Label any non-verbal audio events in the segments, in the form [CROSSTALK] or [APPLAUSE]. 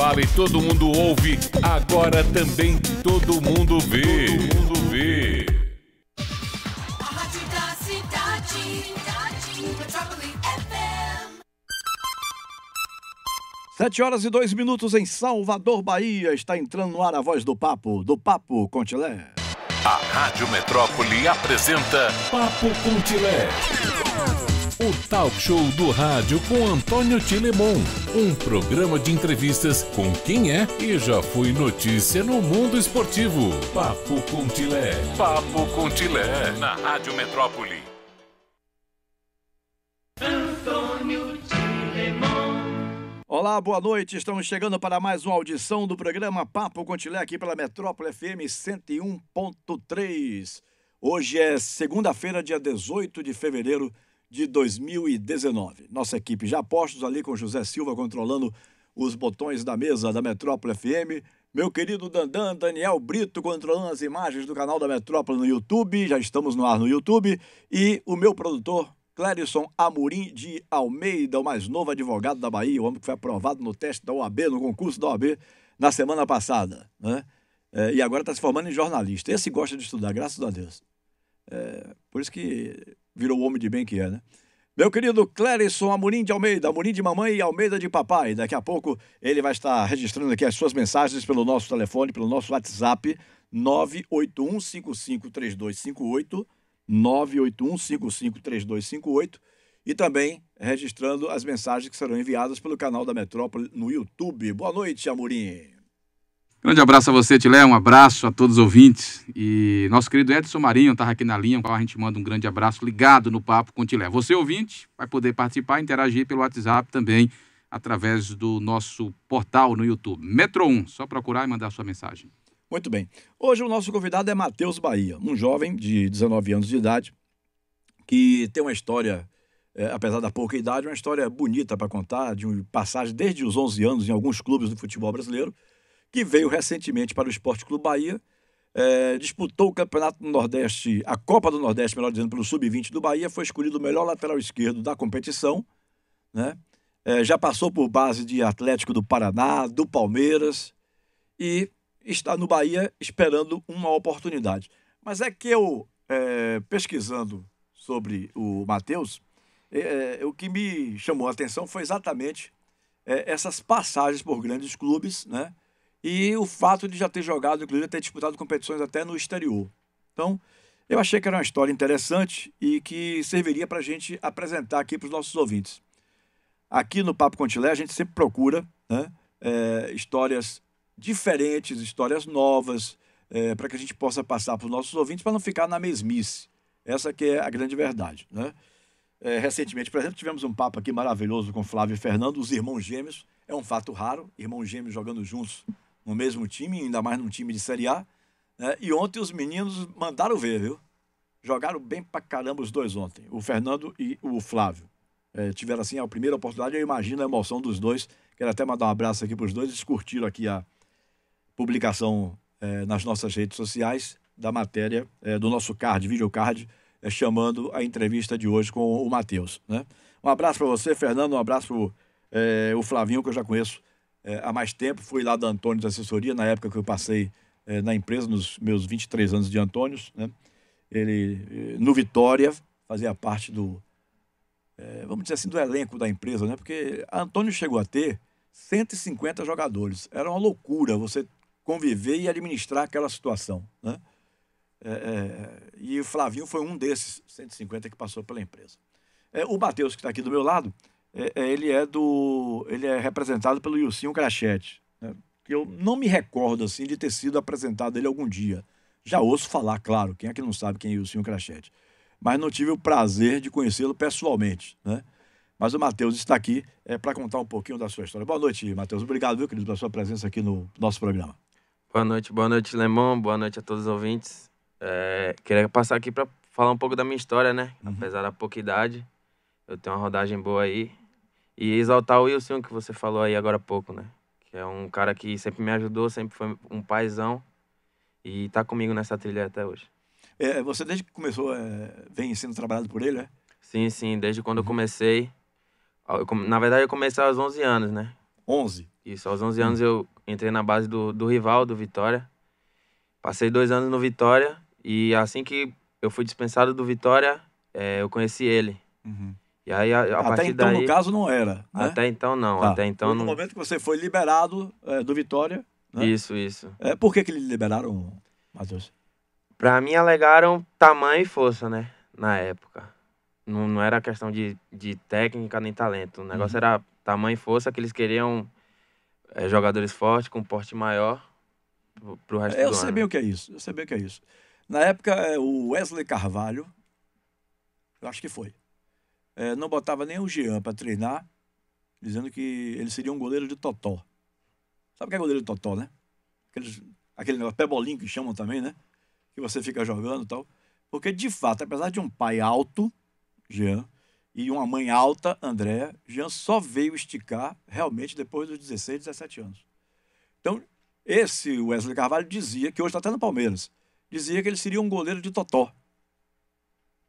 fala e todo mundo ouve, agora também todo mundo vê. Todo mundo vê. A rádio da cidade, Metrópole FM. Sete horas e dois minutos em Salvador, Bahia. Está entrando no ar a voz do Papo, do Papo Contilé. A Rádio Metrópole apresenta Papo com Tilé. O talk show do rádio com Antônio Tilemon. Um programa de entrevistas com quem é e já foi notícia no mundo esportivo. Papo com Tilé. Papo com Tilé. Na Rádio Metrópole. Olá, boa noite. Estamos chegando para mais uma audição do programa Papo Contilé aqui pela Metrópole FM 101.3. Hoje é segunda-feira, dia 18 de fevereiro de 2019. Nossa equipe já postos ali com José Silva controlando os botões da mesa da Metrópole FM. Meu querido Dandan, Daniel Brito controlando as imagens do canal da Metrópole no YouTube. Já estamos no ar no YouTube. E o meu produtor, Clérison Amorim de Almeida, o mais novo advogado da Bahia, o homem que foi aprovado no teste da OAB, no concurso da OAB, na semana passada. Né? É, e agora está se formando em jornalista. Esse gosta de estudar, graças a Deus. É, por isso que virou o homem de bem que é, né? Meu querido Clérison Amorim de Almeida, Amorim de mamãe e Almeida de papai. Daqui a pouco ele vai estar registrando aqui as suas mensagens pelo nosso telefone, pelo nosso WhatsApp, 981553258, 981553258 e também registrando as mensagens que serão enviadas pelo canal da Metrópole no YouTube. Boa noite, Amorim. Grande abraço a você, Tilé, um abraço a todos os ouvintes. E nosso querido Edson Marinho estava aqui na linha, qual a gente manda um grande abraço ligado no Papo com Tilé. Você, ouvinte, vai poder participar, interagir pelo WhatsApp também, através do nosso portal no YouTube. Metro 1, só procurar e mandar sua mensagem. Muito bem. Hoje o nosso convidado é Matheus Bahia, um jovem de 19 anos de idade que tem uma história, é, apesar da pouca idade, uma história bonita para contar, de passagem desde os 11 anos em alguns clubes do futebol brasileiro, que veio recentemente para o Esporte Clube Bahia, é, disputou o Campeonato do Nordeste, a Copa do Nordeste, melhor dizendo, pelo Sub-20 do Bahia, foi escolhido o melhor lateral esquerdo da competição, né? É, já passou por base de Atlético do Paraná, do Palmeiras e está no Bahia esperando uma oportunidade. Mas é que eu, é, pesquisando sobre o Matheus, é, é, o que me chamou a atenção foi exatamente é, essas passagens por grandes clubes, né? E o fato de já ter jogado, inclusive ter disputado competições até no exterior. Então, eu achei que era uma história interessante e que serviria para a gente apresentar aqui para os nossos ouvintes. Aqui no Papo Contilé, a gente sempre procura né, é, histórias diferentes, histórias novas, é, para que a gente possa passar para os nossos ouvintes para não ficar na mesmice. Essa que é a grande verdade. Né? É, recentemente, por exemplo, tivemos um papo aqui maravilhoso com Flávio e Fernando, os irmãos gêmeos. É um fato raro, irmãos gêmeos jogando juntos no mesmo time, ainda mais num time de Série A. Né? E ontem os meninos mandaram ver, viu? Jogaram bem pra caramba os dois ontem, o Fernando e o Flávio. É, tiveram assim a primeira oportunidade, eu imagino a emoção dos dois. Quero até mandar um abraço aqui para os dois, eles curtiram aqui a publicação é, nas nossas redes sociais da matéria é, do nosso card, videocard, é, chamando a entrevista de hoje com o Matheus. Né? Um abraço para você, Fernando, um abraço para o Flavinho, que eu já conheço é, há mais tempo. Fui lá da Antônio de Assessoria, na época que eu passei é, na empresa, nos meus 23 anos de Antônios. Né? Ele, no Vitória, fazia parte do, é, vamos dizer assim, do elenco da empresa, né? Porque Antônio chegou a ter 150 jogadores. Era uma loucura você conviver e administrar aquela situação, né? É, é, e o Flavinho foi um desses 150 que passou pela empresa. É, o Matheus, que está aqui do meu lado, é, é, ele é do. ele é representado pelo Ilcinho Crachete. Né? Eu não me recordo assim de ter sido apresentado ele algum dia. Já ouço falar, claro, quem é que não sabe quem é Ilcinho Crachete. Mas não tive o prazer de conhecê-lo pessoalmente. Né? Mas o Matheus está aqui é, para contar um pouquinho da sua história. Boa noite, Matheus. Obrigado, viu, querido, pela sua presença aqui no nosso programa. Boa noite, boa noite, Lemão. Boa noite a todos os ouvintes. É, queria passar aqui para falar um pouco da minha história, né? Uhum. Apesar da pouca idade, eu tenho uma rodagem boa aí. E exaltar o Wilson, que você falou aí agora há pouco, né? Que é um cara que sempre me ajudou, sempre foi um paizão. E tá comigo nessa trilha até hoje. É, você, desde que começou, é, vem sendo trabalhado por ele, né? Sim, sim, desde quando eu comecei. na verdade, eu comecei aos 11 anos, né? 11. Isso, aos 11 anos eu entrei na base do, do rival, do Vitória. Passei dois anos no Vitória e assim que eu fui dispensado do Vitória, eh, eu conheci ele. Uhum. E aí, a, a Até então, daí... no caso, não era. Né? Até então, não. Tá. Até então, no não... momento que você foi liberado é, do Vitória. Né? Isso, isso. É, por que, que eles liberaram, Matheus? Pra mim, alegaram tamanho e força, né? Na época. Não, não era questão de, de técnica nem talento. O negócio Uhum. era tamanho e força, que eles queriam eh, jogadores fortes, com porte maior, pro, resto Eu do sei ano. bem o que é isso. Eu sei bem o que é isso. Na época, é, o Wesley Carvalho, eu acho que foi, é, não botava nem o Jean para treinar, dizendo que ele seria um goleiro de totó. Sabe o que é goleiro de totó, né? Aqueles, aquele negócio, pé bolinho que chamam também, né? Que você fica jogando e tal. Porque, de fato, apesar de um pai alto, Jean, e uma mãe alta, Andréa, Jean só veio esticar realmente depois dos 16, 17 anos. Então, esse Wesley Carvalho dizia, que hoje está até no Palmeiras, dizia que ele seria um goleiro de totó.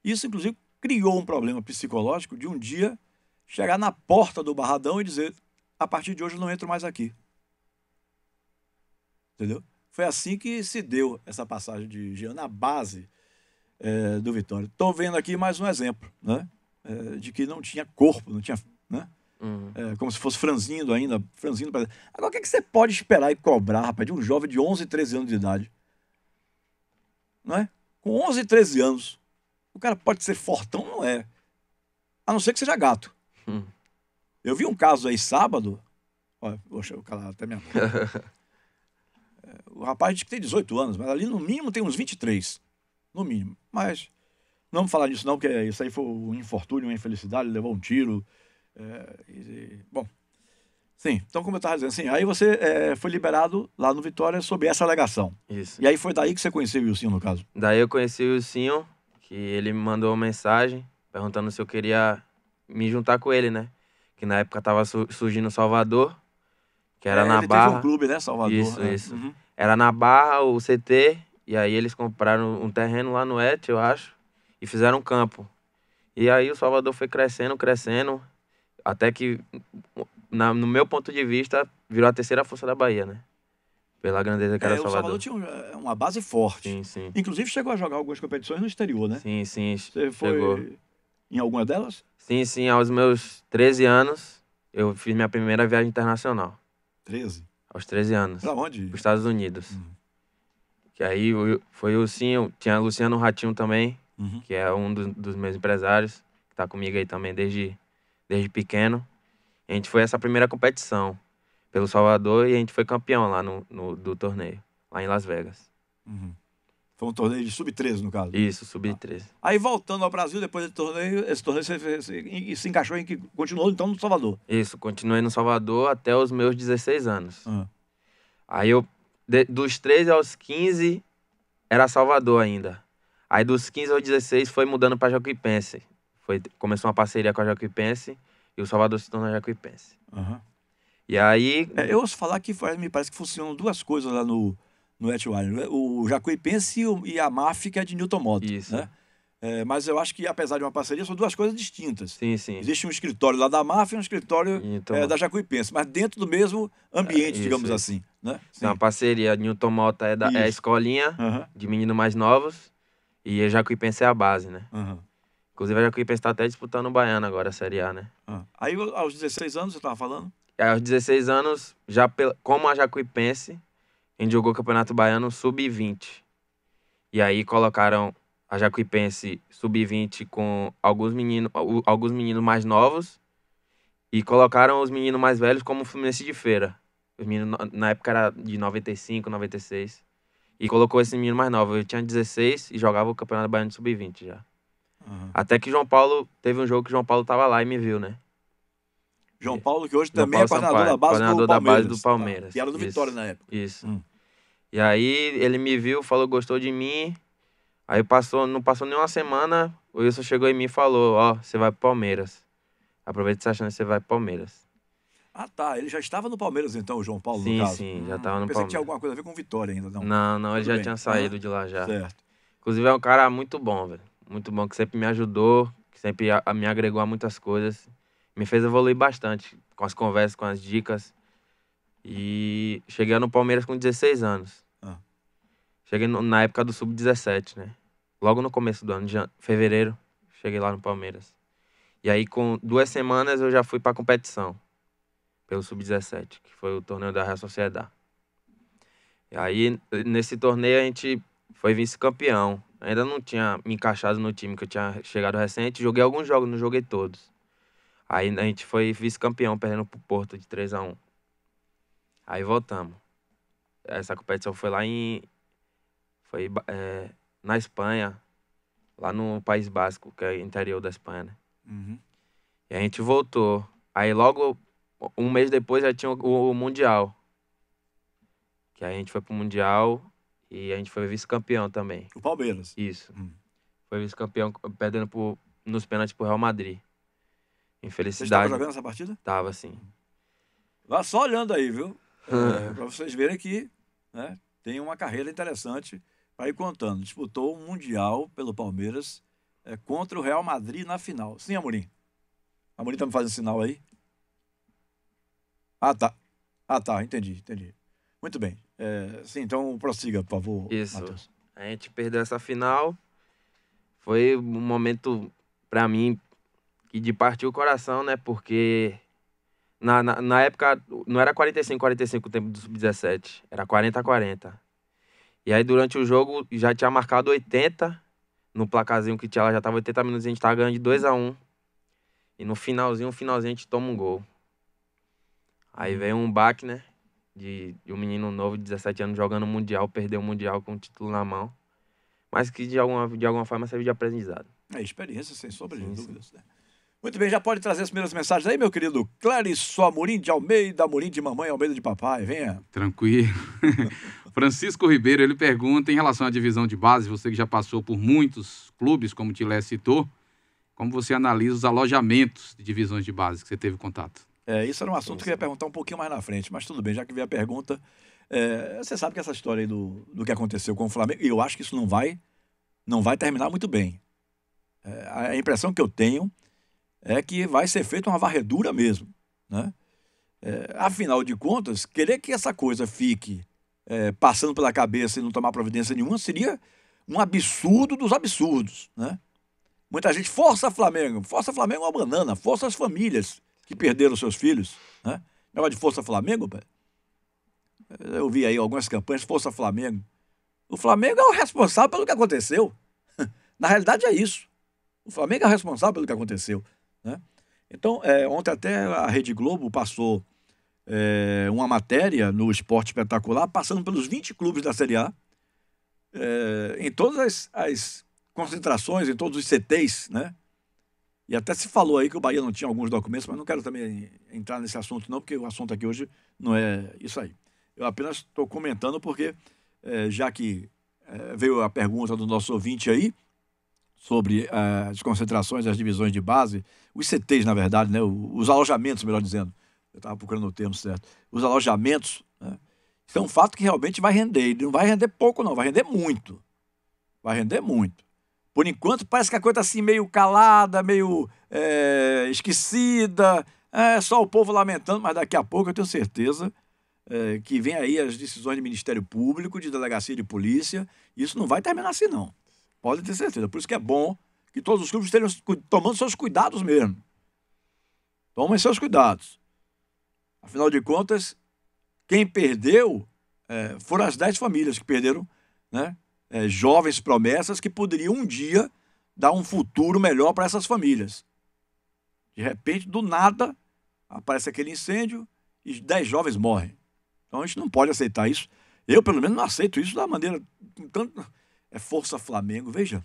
Isso, inclusive, criou um problema psicológico de um dia chegar na porta do Barradão e dizer: a partir de hoje eu não entro mais aqui. Entendeu? Foi assim que se deu essa passagem de Jean na base eh, do Vitória. Estou vendo aqui mais um exemplo, né? Eh, de que não tinha corpo, não tinha. Né? Uhum. É, como se fosse franzindo ainda, franzindo pra... Agora, o que, é que você pode esperar e cobrar, rapaz, de um jovem de 11, 13 anos de idade? Não é? Com 11, 13 anos, o cara pode ser fortão, não é. A não ser que seja gato. Hum. Eu vi um caso aí sábado, olha, poxa, o cara até minha. [LAUGHS] É, o rapaz diz que tem 18 anos, mas ali no mínimo tem uns 23. No mínimo. Mas não vamos falar disso não, porque isso aí foi um infortúnio, uma infelicidade, ele levou um tiro. É, e- bom, sim. Então, como eu estava dizendo, assim, aí você é, foi liberado lá no Vitória sob essa alegação. Isso. E aí foi daí que você conheceu o Wilson, no caso. Daí eu conheci o Sinho, que ele me mandou uma mensagem perguntando se eu queria me juntar com ele, né? Que na época tava su- surgindo Salvador, que era É, na ele Barra. teve um clube, né, Salvador? Isso, é. isso. Uhum. Era na Barra, o CT, e aí eles compraram um terreno lá no Et, eu acho, e fizeram um campo. E aí o Salvador foi crescendo, crescendo, até que, na- no meu ponto de vista, virou a terceira força da Bahia, né? Pela grandeza que É, era o o Salvador. Salvador tinha um- uma base forte. Sim, sim. Inclusive chegou a jogar algumas competições no exterior, né? Sim, sim, Você foi chegou. em alguma delas? Sim, sim, aos meus 13 anos, eu fiz minha primeira viagem internacional. 13. Aos 13 anos. Pra onde? Para os Estados Unidos. Uhum. Que aí o- foi o Sim, tinha Luciano Ratinho também, Uhum. que é um do- dos meus empresários, que tá comigo aí também desde, desde pequeno. A gente foi essa primeira competição pelo Salvador e a gente foi campeão lá no, no- do torneio, lá em Las Vegas. Uhum. Foi um torneio de sub-13, no caso. Isso, sub-13. Aí voltando ao Brasil, depois desse torneio, esse torneio você, fez- você- e se encaixou em que continuou então no Salvador. Isso, continuei no Salvador até os meus 16 anos. Ah. Aí eu, de- dos 13 aos 15, era Salvador ainda. Aí dos 15 aos 16 foi mudando para Jacuipense. Foi, começou uma parceria com a Jacuipense e o Salvador se tornou Jacuipense. Aham. E aí, É, eu ouço falar que me parece que funcionam duas coisas lá no, no Etwine. O Jacuipense e, e a MAF, que é de Newton Moto. Isso. Né? É, mas eu acho que, apesar de uma parceria, são duas coisas distintas. sim, sim. Existe um escritório lá da MAF e um escritório Newton é, da Jacuipense, mas dentro do mesmo ambiente, isso, digamos isso. assim. Né? Tem uma parceria. Newton Mota é, da, é a escolinha Aham, de meninos mais novos e a Jacuipense é a base, né? aham, Inclusive a Jacuipense está até disputando o Baiano agora, a Série A, né? aham. Aí, aos 16 anos, você estava falando? Aos 16 anos, já pela, como a Jacuipense, a gente jogou o Campeonato Baiano Sub-20. E aí colocaram a Jacuipense Sub-20 com alguns meninos, al- alguns meninos mais novos e colocaram os meninos mais velhos como Fluminense de Feira. Os meninos, na- época era de 95, 96. E colocou esse menino mais novo. Eu tinha 16 e jogava o Campeonato Baiano Sub-20 já. Aham. Até que João Paulo, teve um jogo que João Paulo tava lá e me viu, né? João Paulo, que hoje João também é coordenador Sampaio, da base coordenador do da Palmeiras. base do Palmeiras. Tá. E era do Isso. Vitória na época. Isso. Hum. E aí ele me viu, falou, gostou de mim. Aí passou, não passou nem uma semana, o Wilson chegou em mim e falou, ó, você vai pro Palmeiras. Aproveita essa chance, você vai pro Palmeiras. Ah, tá. Ele já estava no Palmeiras, então, o João Paulo, Sim, no caso. sim, já Hum, tava no Pensei que tinha Palmeiras. alguma coisa a ver com Vitória ainda, não. Não, não, ele Tudo já bem. tinha saído de lá já. Certo. Inclusive é um cara muito bom, velho. Muito bom, que sempre me ajudou, que sempre me agregou a muitas coisas. Me fez evoluir bastante com as conversas, com as dicas. E cheguei no Palmeiras com 16 anos. Ah. Cheguei no- na época do Sub-17, né? Logo no começo do ano, de fevereiro, cheguei lá no Palmeiras. E aí, com duas semanas, eu já fui pra competição. Pelo Sub-17, que foi o torneio da Real Sociedade. E aí, nesse torneio, a gente foi vice-campeão. Ainda não tinha me encaixado no time que eu tinha chegado recente. Joguei alguns jogos, não joguei todos. Aí a gente foi vice-campeão, perdendo pro Porto de 3 a 1 Aí voltamos. Essa competição foi lá em. Foi é, na Espanha, lá no País Basco, que é interior da Espanha, né? Uhum. E a gente voltou. Aí logo, um mês depois, já tinha o, o Mundial. Que a gente foi pro Mundial e a gente foi vice-campeão também. O Palmeiras. Isso. Hum. Foi vice-campeão, perdendo por, nos pênaltis pro Real Madrid. Você estava Infelicidade. jogando essa partida? Tava assim. Vá só olhando aí, viu? [LAUGHS] É, para vocês verem que né, tem uma carreira interessante para ir contando. Disputou um Mundial pelo Palmeiras é, contra o Real Madrid na final. Sim, Amorim? Amorim tá me fazendo sinal aí? Ah, tá. Ah, tá. Entendi, entendi. Muito bem. É, sim, então prossiga, por favor, Isso. Matheus. A gente perdeu essa final. Foi um momento, pra mim, que de partir o coração, né? Porque na, na, na época não era 45, 45 o tempo do Sub-17, era 40, 40. E aí durante o jogo já tinha marcado 80 no placarzinho que tinha lá, já tava 80 minutos, a gente tava ganhando de 2 a 1 E no finalzinho, no finalzinho, a gente toma um gol. Aí veio um baque, né? De, de um menino novo de 17 anos jogando Mundial, perdeu o Mundial com o título na mão. Mas que de alguma, de alguma forma serviu de aprendizado. É experiência, sem sombra de dúvidas. né? Muito bem, já pode trazer as primeiras mensagens aí, meu querido Clarice Amorim de Almeida, Amorim de mamãe, Almeida de papai. Venha. Tranquilo. [LAUGHS] Francisco Ribeiro, ele pergunta em relação à divisão de base, você que já passou por muitos clubes, como o Tilé citou, como você analisa os alojamentos de divisões de base que você teve contato? É, isso era um assunto que eu ia perguntar um pouquinho mais na frente, mas tudo bem, já que veio a pergunta. é, você sabe que essa história aí do, do que aconteceu com o Flamengo, e eu acho que isso não vai, não vai terminar muito bem. É, a impressão que eu tenho é que vai ser feita uma varredura mesmo. Né? É, afinal de contas, querer que essa coisa fique é, passando pela cabeça e não tomar providência nenhuma seria um absurdo dos absurdos. Né? Muita gente força Flamengo, força Flamengo é uma banana, força as famílias que perderam seus filhos. Né? Negócio de Força Flamengo. Eu vi aí algumas campanhas, Força Flamengo. O Flamengo é o responsável pelo que aconteceu. [LAUGHS] Na realidade é isso. O Flamengo é o responsável pelo que aconteceu. Né? Então, é, ontem até a Rede Globo passou é, uma matéria no Esporte Espetacular, passando pelos 20 clubes da Série A, é, em todas as, as concentrações, em todos os CTs, né? E até se falou aí que o Bahia não tinha alguns documentos, mas não quero também entrar nesse assunto, não, porque o assunto aqui hoje não é isso aí. Eu apenas estou comentando porque, eh, já que eh, veio a pergunta do nosso ouvinte aí, sobre eh, as concentrações das divisões de base, os CTs, na verdade, né, os alojamentos, melhor dizendo, eu estava procurando o termo certo, os alojamentos, né, isso é um fato que realmente vai render, não vai render pouco não, vai render muito, vai render muito. Por enquanto, parece que a coisa está assim meio calada, meio é, esquecida. É só o povo lamentando, mas daqui a pouco eu tenho certeza é, que vem aí as decisões do Ministério Público, de delegacia de polícia. Isso não vai terminar assim, não. Pode ter certeza. Por isso que é bom que todos os clubes estejam tomando seus cuidados mesmo. Tomem seus cuidados. Afinal de contas, quem perdeu é, foram as 10 famílias que perderam, né? é, jovens promessas que poderiam um dia dar um futuro melhor para essas famílias. De repente, do nada, aparece aquele incêndio e 10 jovens morrem. Então a gente não pode aceitar isso. Eu, pelo menos, não aceito isso da maneira. Tanto... É Força Flamengo, veja.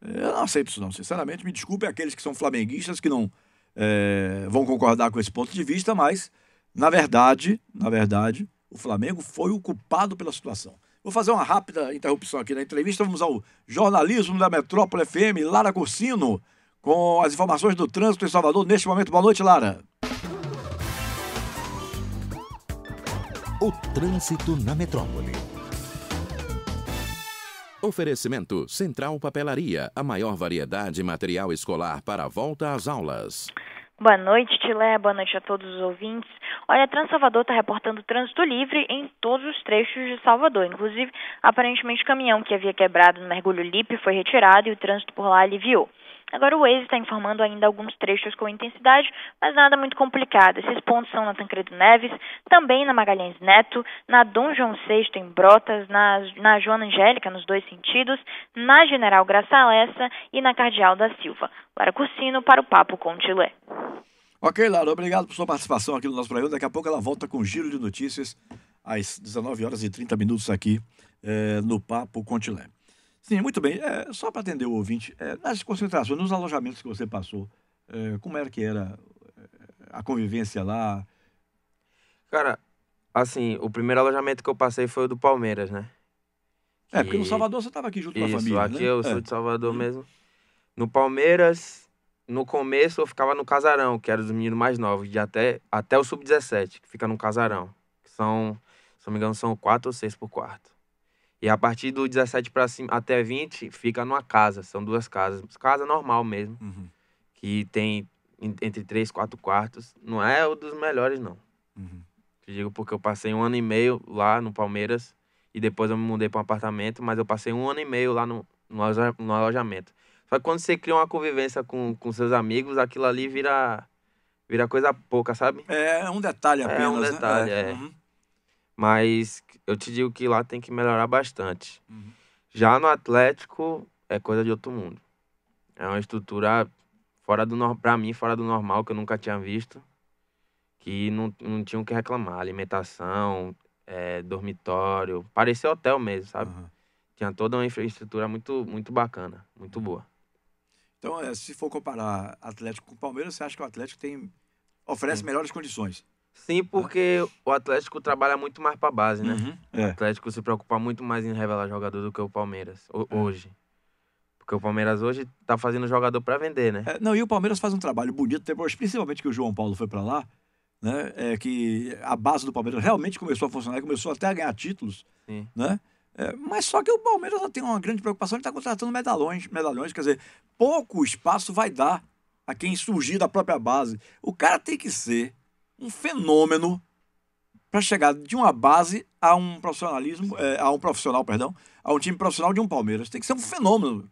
Eu não aceito isso, não. Sinceramente, me desculpe aqueles que são flamenguistas que não é, vão concordar com esse ponto de vista, mas, na verdade, na verdade, o Flamengo foi o culpado pela situação. Vou fazer uma rápida interrupção aqui na entrevista. Vamos ao jornalismo da Metrópole FM, Lara Cursino, com as informações do trânsito em Salvador neste momento. Boa noite, Lara. O trânsito na metrópole. Oferecimento Central Papelaria, a maior variedade de material escolar para a volta às aulas. Boa noite, Tilé. Boa noite a todos os ouvintes. Olha, a Transalvador está reportando trânsito livre em todos os trechos de Salvador. Inclusive, aparentemente, o caminhão que havia quebrado no mergulho Lipe foi retirado e o trânsito por lá aliviou. Agora o Waze está informando ainda alguns trechos com intensidade, mas nada muito complicado. Esses pontos são na Tancredo Neves, também na Magalhães Neto, na Dom João VI em Brotas, na, na Joana Angélica, nos dois sentidos, na General Graça Lessa e na Cardeal da Silva. Lara Cursino para o Papo com Tilé. Ok, Lara, obrigado por sua participação aqui no nosso programa. Daqui a pouco ela volta com o giro de notícias às 19 horas e 30 minutos aqui eh, no Papo Contilé. Sim, muito bem. É, só para atender o ouvinte, é, nas concentrações, nos alojamentos que você passou, é, como era que era é, a convivência lá? Cara, assim, o primeiro alojamento que eu passei foi o do Palmeiras, né? É, porque no Salvador você estava aqui junto com a Isso, família, aqui né? eu É. sou de Salvador mesmo. No Palmeiras, no começo eu ficava no casarão, que era dos meninos mais novos, de até, até o sub-17, que fica no casarão. Que são, se não me engano, são quatro ou seis por quarto. E a partir do 17 para cima até 20, fica numa casa, são duas casas. Casa normal mesmo, Uhum, que tem en- entre três, quatro quartos. Não é o dos melhores, não. uhum. Te digo porque eu passei um ano e meio lá no Palmeiras e depois eu me mudei para um apartamento, mas eu passei um ano e meio lá no, no, aloja- no alojamento. Só que quando você cria uma convivência com, com seus amigos, aquilo ali vira, vira coisa pouca, sabe? É um detalhe É, apenas, um né? detalhe, é. Uhum, Mas eu te digo que lá tem que melhorar bastante. Uhum. Já no Atlético é coisa de outro mundo. É uma estrutura fora do pra mim fora do normal que eu nunca tinha visto, que não, não tinha o que reclamar, alimentação, é, dormitório, parecia hotel mesmo, sabe? aham. Tinha toda uma infraestrutura muito muito bacana, muito boa. Então, é, se for comparar Atlético com Palmeiras, você acha que o Atlético tem oferece melhores condições? Sim, porque o Atlético trabalha muito mais pra base, né? Uhum, O é. Atlético se preocupa muito mais em revelar jogador do que o Palmeiras, ho- É. hoje. Porque o Palmeiras hoje tá fazendo jogador pra vender, né? É, não, e o Palmeiras faz um trabalho bonito, depois, principalmente que o João Paulo foi para lá, né? É que a base do Palmeiras realmente começou a funcionar e começou até a ganhar títulos, Sim. né? É, mas só que o Palmeiras tem uma grande preocupação, ele está contratando medalhões, medalhões, quer dizer, pouco espaço vai dar a quem surgir da própria base. O cara tem que ser um fenômeno para chegar de uma base a um profissionalismo, é, a um profissional, perdão, a um time profissional de um Palmeiras. Tem que ser um fenômeno.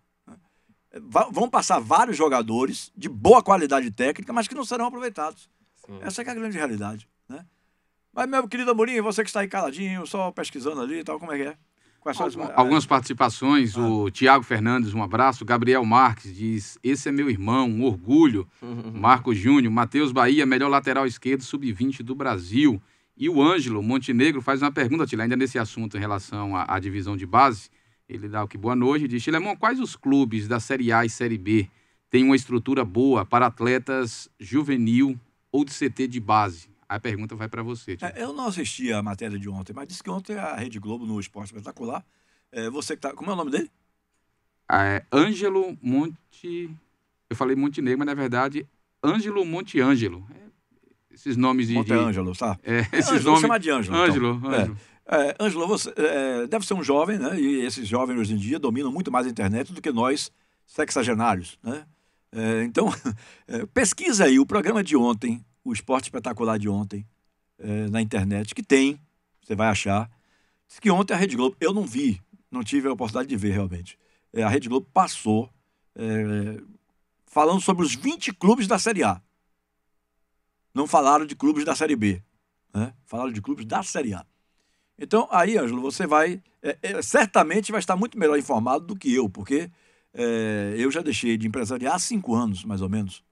Va- vão passar vários jogadores de boa qualidade técnica, mas que não serão aproveitados. Sim. Essa que é a grande realidade, né? Mas, meu querido Amorim, você que está aí caladinho, só pesquisando ali e tal, como é que é? As- Algum- Algumas participações, o Tiago Fernandes, um abraço. Gabriel Marques diz: Esse é meu irmão, um orgulho. Marco Júnior, Matheus Bahia, melhor lateral esquerdo, sub-20 do Brasil. E o Ângelo Montenegro faz uma pergunta, Tila, ainda nesse assunto em relação à, à divisão de base. Ele dá o que boa noite e diz: Tilemon, quais os clubes da Série A e Série B têm uma estrutura boa para atletas juvenil ou de CT de base? A pergunta vai para você. É, eu não assisti a matéria de ontem, mas disse que ontem a Rede Globo no Esporte Espetacular. é, você que tá. Como é o nome dele? Ah, é Ângelo Monte. Eu falei Montenegro, mas na verdade, Ângelo Monte Ângelo. É, esses nomes de. Monte Ângelo, tá? É, É, esses Ângelo, vou nomes. chamar de Ângelo. então. Ângelo, É. Ângelo. É, Ângelo, você é, deve ser um jovem, né? E esses jovens hoje em dia dominam muito mais a internet do que nós, sexagenários, né? É, então, [LAUGHS] é, pesquisa aí o programa de ontem, o Esporte Espetacular de ontem, é, na internet, que tem, você vai achar. Diz que ontem a Rede Globo, eu não vi, não tive a oportunidade de ver realmente. É, a Rede Globo passou é, falando sobre os 20 clubes da Série A. Não falaram de clubes da Série B. Né? Falaram de clubes da Série A. Então, aí, Ângelo, você vai. é, certamente vai estar muito melhor informado do que eu, porque eu já deixei de empresariar há cinco anos, mais ou menos.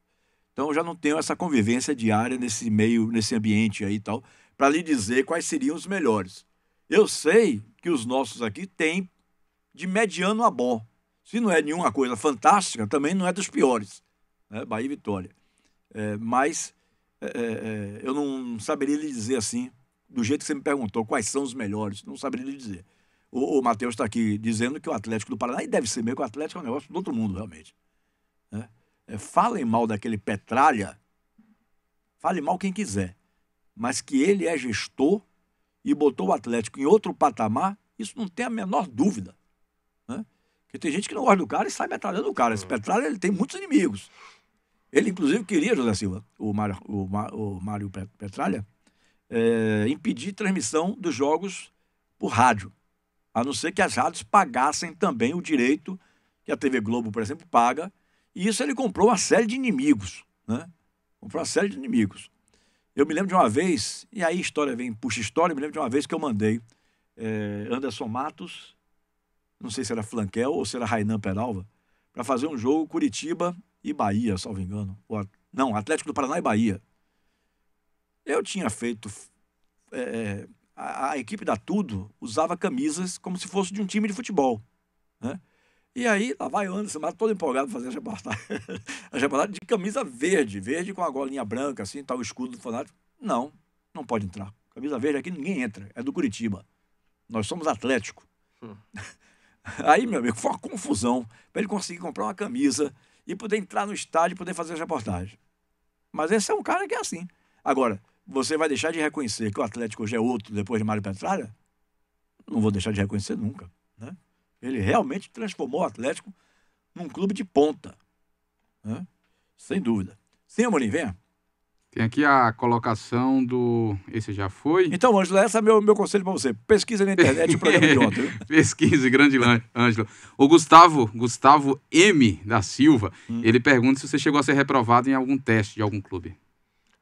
Então, eu já não tenho essa convivência diária nesse meio, nesse ambiente aí e tal, para lhe dizer quais seriam os melhores. Eu sei que os nossos aqui têm de mediano a bom. Se não é nenhuma coisa fantástica, também não é dos piores. Né? Bahia e Vitória. É, mas é, é, eu não saberia lhe dizer assim, do jeito que você me perguntou, quais são os melhores. Não saberia lhe dizer. O, o Matheus está aqui dizendo que o Atlético do Paraná, e deve ser mesmo, que o Atlético é um negócio do outro mundo, realmente. Falem mal daquele Petralha, fale mal quem quiser. Mas que ele é gestor e botou o Atlético em outro patamar, isso não tem a menor dúvida. Né? Porque tem gente que não gosta do cara e sai metralhando o cara. Esse Petralha ele tem muitos inimigos. Ele, inclusive, queria, José Silva, o Mário, o, o Mário Pe- Petralha, é, impedir transmissão dos jogos por rádio, a não ser que as rádios pagassem também o direito que a TV Globo, por exemplo, paga. E isso ele comprou uma série de inimigos, né? Comprou uma série de inimigos. Eu me lembro de uma vez, e aí história vem, puxa história, eu me lembro de uma vez que eu mandei é, Anderson Matos, não sei se era Flanquel ou se era Rainan Peralva, para fazer um jogo Curitiba e Bahia, salvo engano. Não, Atlético do Paraná e Bahia. Eu tinha feito. é, a, a equipe da Tudo usava camisas como se fosse de um time de futebol. Né? E aí, lá vai o Anderson, Matos, todo empolgado fazer a reportagem. [LAUGHS] a reportagem de camisa verde, verde com a golinha branca, assim, tal, o escudo do fanático. Não, não pode entrar. Camisa verde aqui ninguém entra, é do Curitiba. Nós somos Atlético. [LAUGHS] Aí, meu amigo, foi uma confusão para ele conseguir comprar uma camisa e poder entrar no estádio e poder fazer as reportagens. Mas esse é um cara que é assim. Agora, você vai deixar de reconhecer que o Atlético hoje é outro depois de Mário Petralha? Não vou deixar de reconhecer nunca. Ele realmente transformou o Atlético num clube de ponta. né? Sem dúvida. Sim, Amorim, venha. Tem aqui a colocação do. Esse já foi. Então, Ângelo, esse é meu, meu conselho para você. Pesquisa na internet o programa de [LAUGHS] ontem. Pesquise, grande Ângelo. O Gustavo, Gustavo M. da Silva, Hum. ele pergunta se você chegou a ser reprovado em algum teste de algum clube.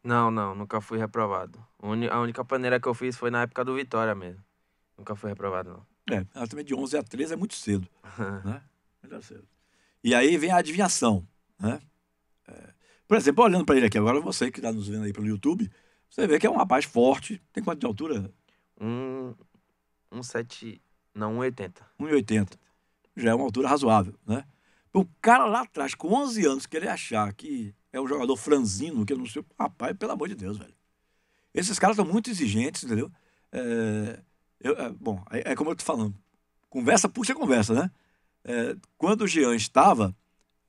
Não, não, nunca fui reprovado. A única peneira que eu fiz foi na época do Vitória mesmo. Nunca fui reprovado, não. É, ela também de 11 a 13 é muito cedo. né? Muito cedo. E aí vem a adivinhação. Né? É, por exemplo, olhando para ele aqui agora, você que está nos vendo aí pelo YouTube, você vê que é um rapaz forte. Tem quanto de altura? Um, um sete, não, um 1,80. 1,80. Já é uma altura razoável, né? O cara lá atrás, com 11 anos, querer achar que é um jogador franzino, que eu não sei. Rapaz, pelo amor de Deus, velho. Esses caras estão muito exigentes, entendeu? É, eu- é, bom, é, é como eu tô falando. Conversa puxa conversa, né? É, quando o Jean estava,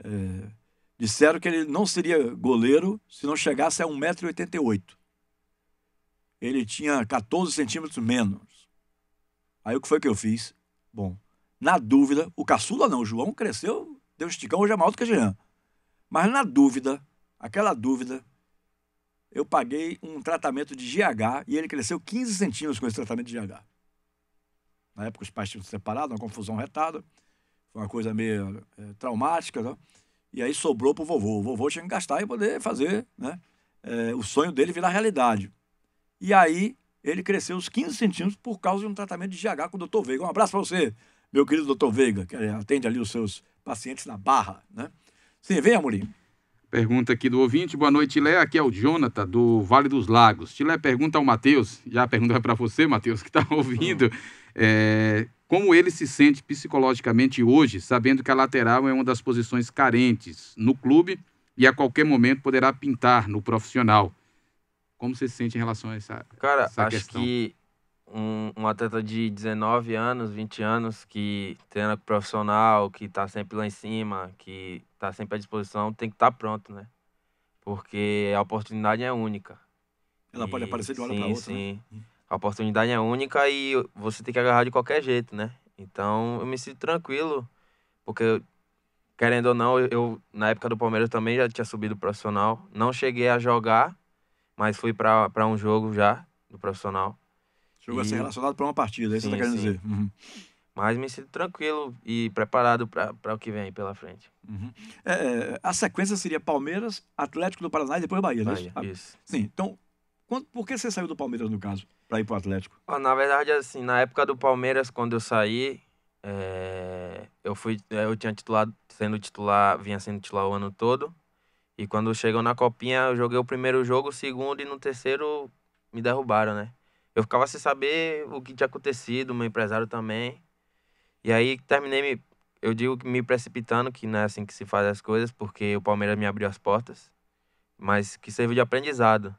é, disseram que ele não seria goleiro se não chegasse a 1,88m. Ele tinha 14 centímetros menos. Aí o que foi que eu fiz? Bom, na dúvida, o caçula não, o João cresceu, deu um esticão, hoje é maior do que o Jean. Mas na dúvida, aquela dúvida, eu paguei um tratamento de GH e ele cresceu 15 centímetros com esse tratamento de GH. Na época os pais tinham se separado, uma confusão retada, foi uma coisa meio eh, traumática, né? e aí sobrou pro vovô. O vovô tinha que gastar e poder fazer né, eh, o sonho dele virar realidade. E aí ele cresceu uns 15 centímetros por causa de um tratamento de GH com o doutor Veiga. Um abraço para você, meu querido doutor Veiga, que atende ali os seus pacientes na barra, né? Sim, vem, Amorim. Pergunta aqui do ouvinte. Boa noite, Tilé. Aqui é o Jonathan, do Vale dos Lagos. Tilé pergunta ao Matheus, já a pergunta é para você, Matheus, que está [LAUGHS] ouvindo, é, como ele se sente psicologicamente hoje, sabendo que a lateral é uma das posições carentes no clube e a qualquer momento poderá pintar no profissional. Como você se sente em relação a essa. Cara, Essa acho questão. que um, um atleta de 19 anos, 20 anos, que treina com profissional, que tá sempre lá em cima, que tá sempre à disposição, tem que estar pronto, né? Porque a oportunidade é única. Ela pode E- aparecer de uma hora sim, para outra. né? Sim. A oportunidade é única e você tem que agarrar de qualquer jeito, né? Então eu me sinto tranquilo, porque querendo ou não, eu, eu, na época do Palmeiras também já tinha subido profissional. Não cheguei a jogar, mas fui para um jogo já do profissional. Chegou a ser E- relacionado para uma partida, é isso que você está querendo sim. dizer. Uhum. Mas me sinto tranquilo e preparado para o que vem pela frente. Uhum. É, a sequência seria Palmeiras, Atlético do Paraná e depois Bahia, é isso? Bahia, Ah, isso. Sim, então, quando- por que você saiu do Palmeiras, no caso, para ir para o Atlético? Ó, Na verdade, assim, na época do Palmeiras, quando eu saí, é, eu fui, é, eu tinha titular, sendo titular, vinha sendo titular o ano todo. E quando chegou na copinha, eu joguei o primeiro jogo, o segundo e no terceiro me derrubaram, né? Eu ficava sem saber o que tinha acontecido, meu empresário também. E aí terminei me, eu digo que me precipitando, que não é assim que se faz as coisas, porque o Palmeiras me abriu as portas, mas que serviu de aprendizado.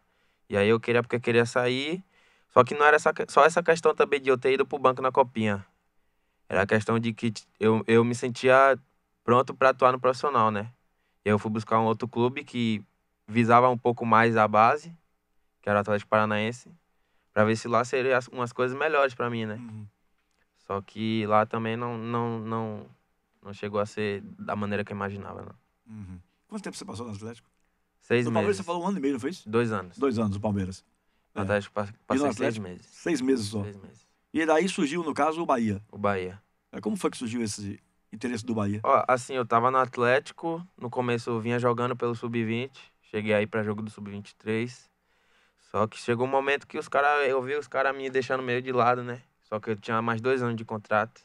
E aí eu queria porque eu queria sair, só que não era essa, só essa questão também de eu ter ido pro banco na copinha. Era a questão de que eu, eu me sentia pronto para atuar no profissional, né? E aí eu fui buscar um outro clube que visava um pouco mais a base, que era o Atlético Paranaense, para ver se lá seria as- umas coisas melhores para mim, né? Uhum. Só que lá também não, não, não, não chegou a ser da maneira que eu imaginava, não. Uhum. Quanto tempo você passou no Atlético? Seis No Palmeiras meses. você falou um ano e meio, não foi isso? Dois anos. Dois anos, o Palmeiras. No É. Atlético pa- no passei seis Atlético? meses. Seis meses só. Seis meses. E daí surgiu, no caso, o Bahia. O Bahia. É, Como foi que surgiu esse interesse do Bahia? Ó, assim, eu tava no Atlético, no começo eu vinha jogando pelo Sub-20, cheguei aí pra jogo do Sub-23. Só que chegou um momento que os caras, eu vi os caras me deixando meio de lado, né? Só que eu tinha mais dois anos de contrato.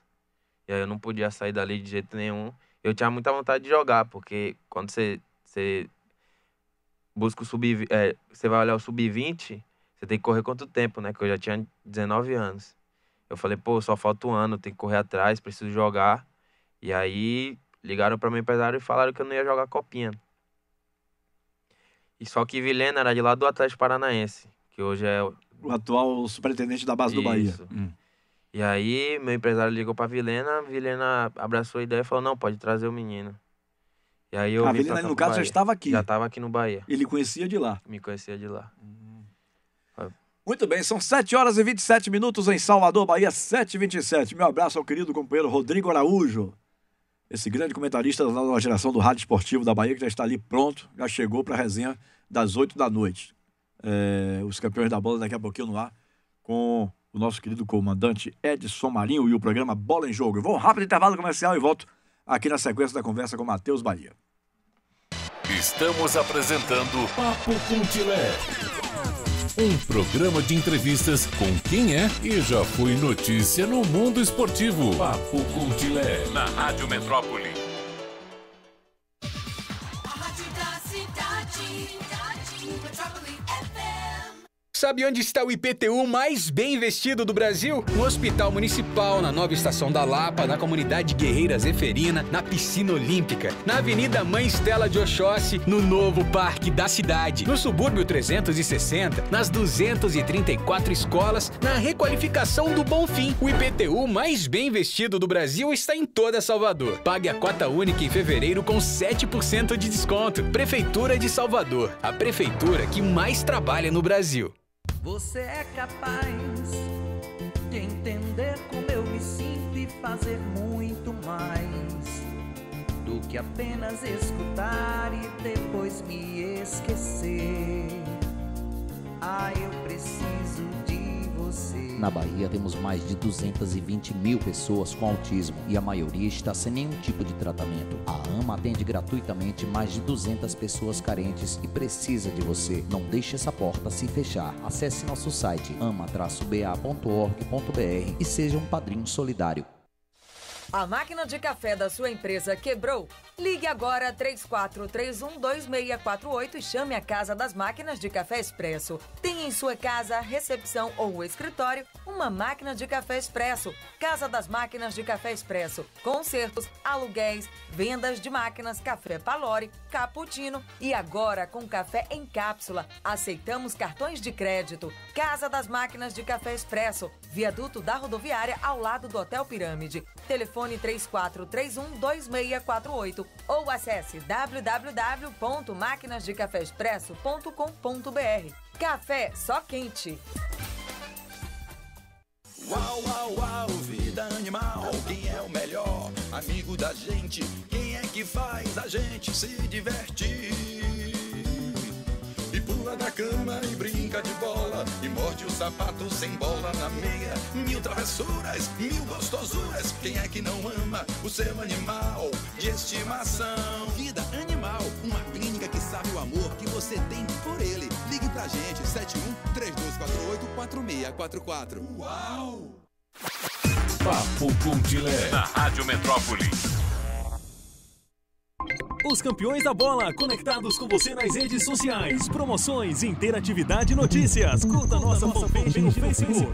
E aí eu não podia sair dali de jeito nenhum. Eu tinha muita vontade de jogar, porque quando você, você busca o sub é, você vai olhar o sub-20, você tem que correr quanto tempo, né? Que eu já tinha 19 anos. Eu falei, pô, só falta um ano, tem que correr atrás, preciso jogar. E aí ligaram para meu empresário e falaram que eu não ia jogar copinha. E só que Vilhena era de lá do Atlético Paranaense, que hoje é. o- O atual superintendente da base do Bahia. Isso. Hum. E aí meu empresário ligou pra Vilhena, Vilhena abraçou a ideia e falou, não, pode trazer o menino. E aí eu A cá no caso, já Bahia. estava aqui. Já tava aqui no Bahia. Ele conhecia de lá. Me conhecia de lá. Muito bem, são 7 horas e 27 minutos em Salvador, Bahia, 7h27. Meu abraço ao querido companheiro Rodrigo Araújo, esse grande comentarista da nova geração do Rádio Esportivo da Bahia, que já está ali pronto, já chegou para a resenha das 8 da noite. É, os campeões da bola daqui a pouquinho no ar, com o nosso querido comandante Edson Marinho e o programa Bola em Jogo. Eu vou um rápido intervalo comercial e volto aqui na sequência da conversa com Matheus Bahia. Estamos apresentando Papo com Tilé. Um programa de entrevistas com quem é e já foi notícia no mundo esportivo. Papo com Tilé, na Rádio Metrópole. Sabe onde está o IPTU mais bem investido do Brasil? No Hospital Municipal, na nova estação da Lapa, na comunidade Guerreira Zeferina, na piscina olímpica, na Avenida Mãe Estela de Oxóssi, no novo Parque da Cidade, no Subúrbio 360, nas 234 escolas, na requalificação do Bonfim. O IPTU mais bem investido do Brasil está em toda Salvador. Pague a cota única em fevereiro com 7% de desconto. Prefeitura de Salvador, a prefeitura que mais trabalha no Brasil. Você é capaz de entender como eu me sinto e fazer muito mais do que apenas escutar e depois me esquecer. Ah, eu preciso. Na Bahia temos mais de 220 mil pessoas com autismo e a maioria está sem nenhum tipo de tratamento. A AMA atende gratuitamente mais de 200 pessoas carentes e precisa de você. Não deixe essa porta se fechar. Acesse nosso site ama-ba.org.br e seja um padrinho solidário. A máquina de café da sua empresa quebrou? Ligue agora 34312648 e chame a Casa das Máquinas de Café Expresso. Tem em sua casa, recepção ou escritório uma máquina de café expresso. Casa das Máquinas de Café Expresso. Consertos, aluguéis, vendas de máquinas, café Palore, cappuccino e agora com café em cápsula. Aceitamos cartões de crédito. Casa das Máquinas de Café Expresso. Viaduto da Rodoviária ao lado do Hotel Pirâmide. Telefone 34312648 ou acesse www.maquinasdecaféexpresso.com.br. Café só quente. Uau, uau, uau, vida animal, quem é o melhor amigo da gente? Quem é que faz a gente se divertir? E pula da cama e brinca de bola E morde o sapato sem bola na meia Mil travessuras, mil gostosuras Quem é que não ama o seu animal de estimação? Vida Animal, uma clínica que sabe o amor que você tem por ele. Ligue pra gente, 71 3248 4644. Uau! Papo com Tilé, na Rádio Metrópole. Os campeões da bola conectados com você nas redes sociais. Promoções, interatividade e notícias. Curta nossa fanpage no Facebook.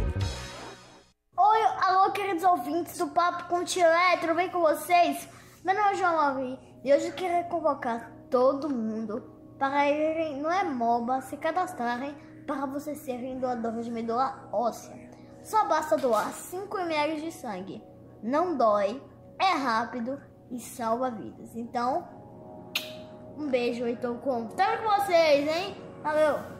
Oi, alô, queridos ouvintes do Papo com o Tilé, tudo bem com vocês? Meu nome é João Lavi e hoje eu queria convocar todo mundo para irem no Emoba se cadastrarem para vocês serem doadores de medula óssea. Só basta doar 5 ml de sangue. Não dói, é rápido e salva vidas. Então, um beijo, estou contando com vocês, hein? Valeu!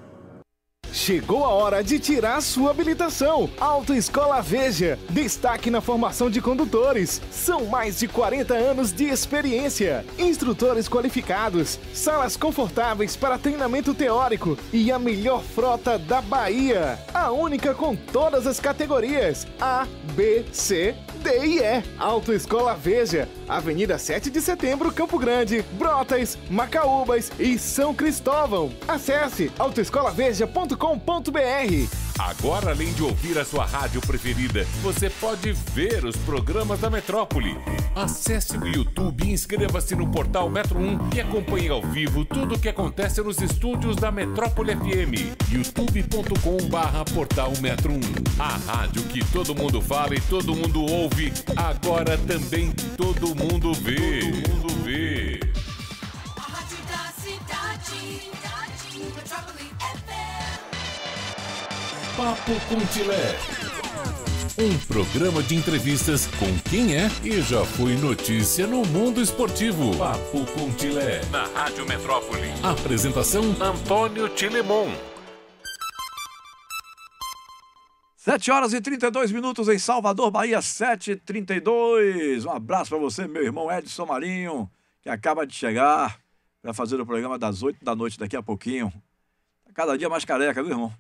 Chegou a hora de tirar sua habilitação. Autoescola Veja, destaque na formação de condutores. São mais de 40 anos de experiência. Instrutores qualificados, salas confortáveis para treinamento teórico e a melhor frota da Bahia. A única com todas as categorias: A, B, C, D e E. Autoescola Veja, Avenida 7 de Setembro, Campo Grande, Brotas, Macaúbas e São Cristóvão. Acesse autoescolaveja.com.br. Agora, além de ouvir a sua rádio preferida, você pode ver os programas da Metrópole. Acesse o YouTube e inscreva-se no portal Metro 1 e acompanhe ao vivo tudo o que acontece nos estúdios da Metrópole FM. youtube.com barra portal Metro 1. A rádio que todo mundo fala e todo mundo ouve, agora também todo mundo vê. Todo mundo vê. Papo com Tilé. Um programa de entrevistas com quem é e já foi notícia no mundo esportivo. Papo com Tilé. Na Rádio Metrópole. Apresentação Antônio Tilemon. 7 horas e 32 minutos em Salvador, Bahia, 7h32. Um abraço para você, meu irmão Edson Marinho, que acaba de chegar para fazer o programa das 8 da noite daqui a pouquinho. Tá cada dia mais careca, viu, irmão?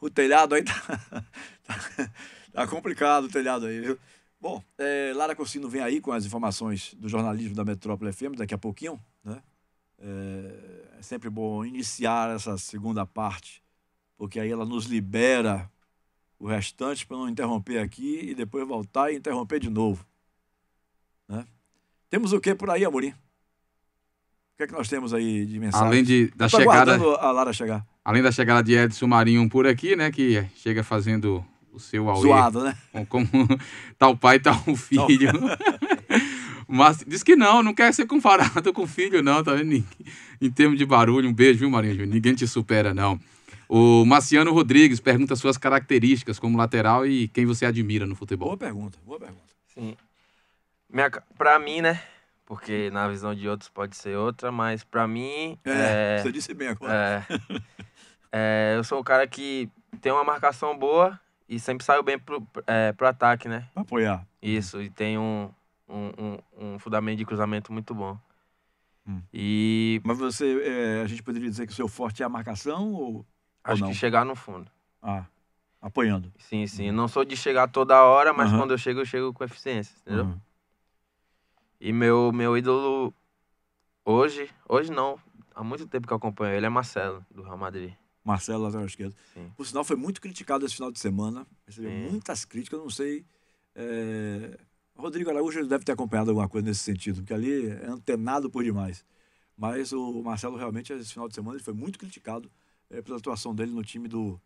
O telhado aí tá, [LAUGHS] tá, tá complicado, o telhado aí, viu? Bom, é, Lara Corsino vem aí com as informações do jornalismo da Metrópole FM daqui a pouquinho, né? É, é sempre bom iniciar essa segunda parte, porque aí ela nos libera o restante para não interromper aqui e depois voltar e interromper de novo. Né? Temos o que por aí, Amorim? O que é que nós temos aí de mensagem? Além de, da Eu tô chegada. a Lara chegar. Além da chegada de Edson Marinho por aqui, né? Que chega fazendo o seu auê. Zoado, né? com- Como [LAUGHS] tal pai, tal filho. [LAUGHS] Mas diz que não, não quer ser comparado [LAUGHS] com filho, não, tá vendo? Em, termos de barulho, um beijo, viu, Marinho? Júnior? Ninguém te supera, não. O Marciano Rodrigues pergunta suas características como lateral e quem você admira no futebol. Boa pergunta, boa pergunta. Sim. Pra mim, né? Porque na visão de outros pode ser outra, mas pra mim. É, É, você disse bem agora. É, é, eu sou um cara que tem uma marcação boa e sempre saio bem pro, é, pro ataque, né? Pra apoiar. Isso, e tem um, um, um, um fundamento de cruzamento muito bom. Hum. E Mas você, é, a gente poderia dizer que o seu forte é a marcação ou, acho ou que chegar no fundo. Ah, apoiando. Sim, sim. Não sou de chegar toda hora, mas Aham. quando eu chego, eu chego com eficiência, entendeu? Uhum. E meu, meu ídolo hoje, hoje não, há muito tempo que eu acompanho ele é Marcelo, do Real Madrid. Marcelo, lateral esquerdo. Sim. Por sinal, foi muito criticado esse final de semana. Recebeu Sim. muitas críticas, não sei. é, Rodrigo Araújo deve ter acompanhado alguma coisa nesse sentido, porque ali é antenado por demais. Mas o Marcelo realmente, esse final de semana, ele foi muito criticado é, pela atuação dele no time do,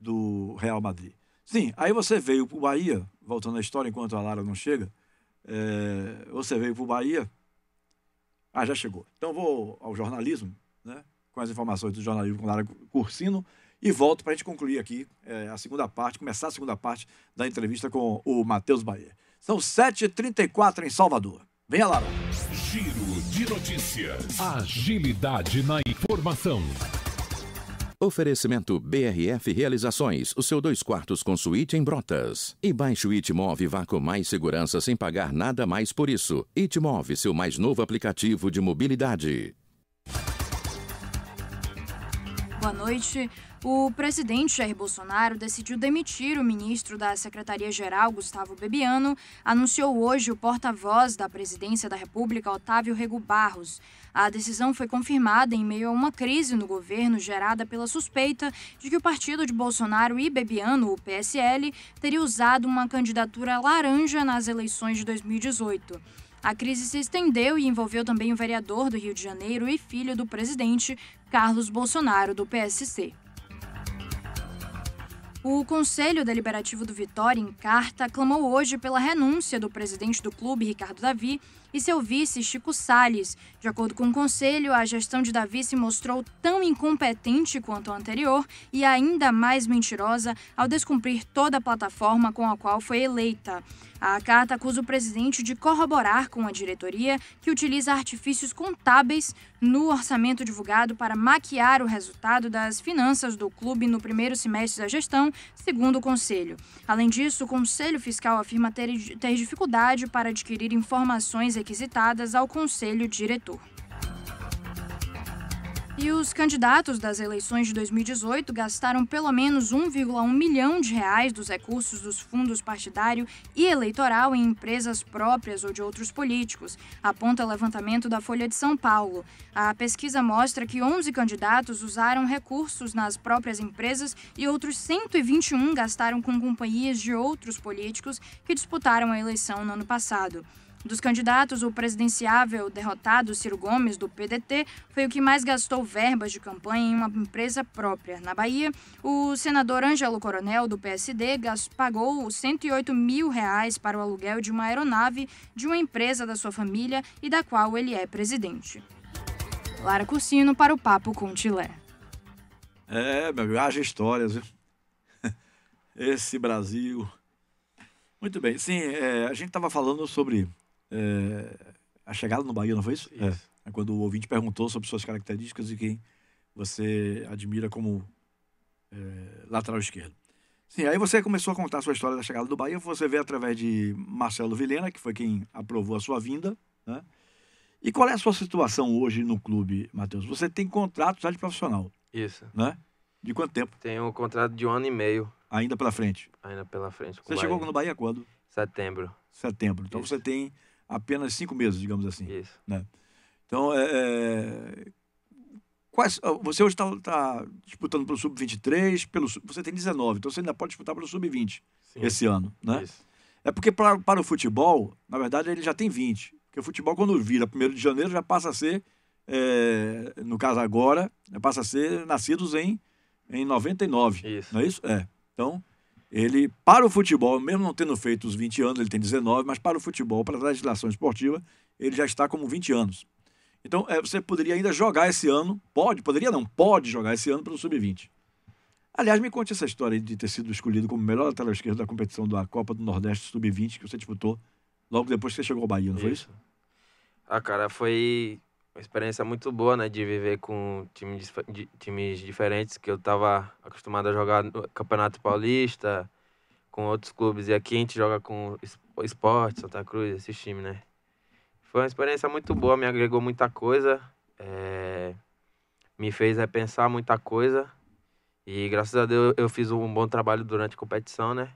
do Real Madrid. Sim, aí você veio para o Bahia, voltando à história enquanto a Lara não chega, é, você veio para o Bahia. Ah, já chegou. Então vou ao jornalismo, né? Com as informações do jornalismo com Lara Cursino e volto para a gente concluir aqui é, a segunda parte, começar a segunda parte da entrevista com o Matheus Bahia. São 7h34 em Salvador. Venha, Lara. Giro de notícias. Agilidade na informação. Oferecimento BRF Realizações, o seu dois quartos com suíte em Brotas. E baixe o Itmove com mais segurança sem pagar nada mais por isso. Itmove, seu mais novo aplicativo de mobilidade. Boa noite. O presidente Jair Bolsonaro decidiu demitir o ministro da Secretaria-Geral, Gustavo Bebiano, anunciou hoje o porta-voz da Presidência da República, Otávio Rego Barros. A decisão foi confirmada em meio a uma crise no governo gerada pela suspeita de que o partido de Bolsonaro e Bebiano, o PSL, teria usado uma candidatura laranja nas eleições de 2018. A crise se estendeu e envolveu também o vereador do Rio de Janeiro e filho do presidente, Carlos Bolsonaro, do PSC. O Conselho Deliberativo do Vitória, em carta, clamou hoje pela renúncia do presidente do clube, Ricardo Davi, e seu vice, Chico Salles. De acordo com o Conselho, a gestão de Davi se mostrou tão incompetente quanto a anterior e ainda mais mentirosa ao descumprir toda a plataforma com a qual foi eleita. A carta acusa o presidente de corroborar com a diretoria que utiliza artifícios contábeis no orçamento divulgado para maquiar o resultado das finanças do clube no primeiro semestre da gestão, segundo o Conselho. Além disso, o Conselho Fiscal afirma ter, ter dificuldade para adquirir informações requisitadas ao Conselho Diretor. E os candidatos das eleições de 2018 gastaram pelo menos 1,1 milhão de reais dos recursos dos fundos partidário e eleitoral em empresas próprias ou de outros políticos, aponta o levantamento da Folha de São Paulo. A pesquisa mostra que 11 candidatos usaram recursos nas próprias empresas e outros 121 gastaram com companhias de outros políticos que disputaram a eleição no ano passado. Dos candidatos, o presidenciável derrotado Ciro Gomes, do PDT, foi o que mais gastou verbas de campanha em uma empresa própria. Na Bahia, o senador Ângelo Coronel, do PSD, pagou 108 mil reais para o aluguel de uma aeronave de uma empresa da sua família e da qual ele é presidente. Lara Cursino para o Papo com Tilé. É, meu amigo, haja histórias, viu? [LAUGHS] Esse Brasil. Muito bem. Sim, é, a gente estava falando sobre é, a chegada no Bahia, não foi isso? É. É quando o ouvinte perguntou sobre suas características e quem você admira como é, lateral esquerdo. Sim, aí você começou a contar a sua história da chegada do Bahia. Você vê através de Marcelo Vilhena, que foi quem aprovou a sua vinda, né? E qual é a sua situação hoje no clube, Matheus? Você tem contrato já de profissional, Isso. né? De quanto tempo? Tenho um contrato de um ano e meio Ainda pela frente. ainda pela frente. Você o chegou Bahia. no Bahia quando? Setembro. Setembro. Então você tem apenas cinco meses, digamos assim. Isso. Né? Então, é, é, quais, você hoje está disputando pelo Sub-23, pelo, você tem 19, então você ainda pode disputar pelo Sub-20 Sim. esse ano, né? Isso. É porque pra, para o futebol, na verdade, ele já tem 20. Porque o futebol, quando vira 1 de janeiro, já passa a ser, é, no caso agora, já passa a ser nascidos em, em 99. Isso. Não é isso? É. Então, ele, para o futebol, mesmo não tendo feito os 20 anos, ele tem 19, mas para o futebol, para a legislação esportiva, ele já está como 20 anos. Então, é, você poderia ainda jogar esse ano, pode, poderia não, pode jogar esse ano pelo Sub-20. Aliás, me conte essa história de ter sido escolhido como melhor lateral esquerdo da competição da Copa do Nordeste Sub-20 que você disputou logo depois que você chegou ao Bahia, não foi isso? Ah, cara, foi uma experiência muito boa, né? De viver com times, de- times diferentes, que eu tava acostumado a jogar no Campeonato Paulista, com outros clubes. E aqui a gente joga com Es- Esporte, Santa Cruz, esses times, né? Foi uma experiência muito boa, me agregou muita coisa, eh, me fez repensar muita coisa. E graças a Deus eu fiz um bom trabalho durante a competição, né?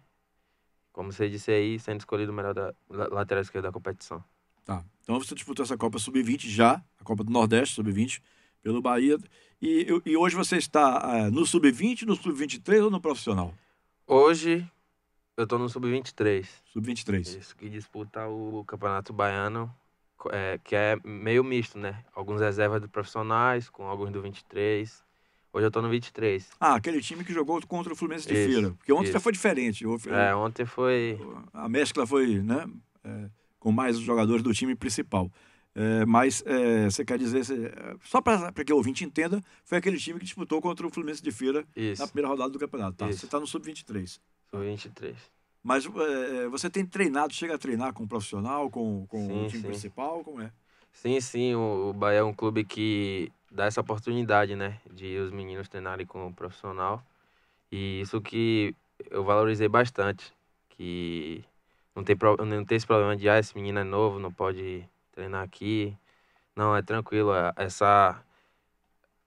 Como você disse aí, sendo escolhido o melhor da, la- lateral esquerdo da competição. Tá. Então você disputou essa Copa Sub-20 já, a Copa do Nordeste Sub-20, pelo Bahia. E, e hoje você está ah, no Sub-20, no Sub-23 ou no profissional? Hoje eu tô no Sub-23. Sub-23. Isso, que disputa o Campeonato Baiano, é, que é meio misto, né? Alguns reservas de profissionais, com alguns do 23. Hoje eu tô no 23. Ah, aquele time que jogou contra o Fluminense de Isso, Feira. Porque ontem já isso. foi diferente. Houve- É, ontem foi. A mescla foi, né? é, com mais os jogadores do time principal. É, mas é, você quer dizer, só para que o ouvinte entenda, foi aquele time que disputou contra o Fluminense de Feira Isso. na primeira rodada do campeonato. Tá? Você está no Sub-23. Sub-23. Mas é, você tem treinado, chega a treinar com o profissional, com, com o Sim, time sim. principal, como é? Sim, sim, o, o Bahia é um clube que dá essa oportunidade, né? De os meninos treinarem com o profissional. E isso que eu valorizei bastante. Que não tem, pro- não tem esse problema de, ah, esse menino é novo, não pode treinar aqui. Não, é tranquilo. é- Essa,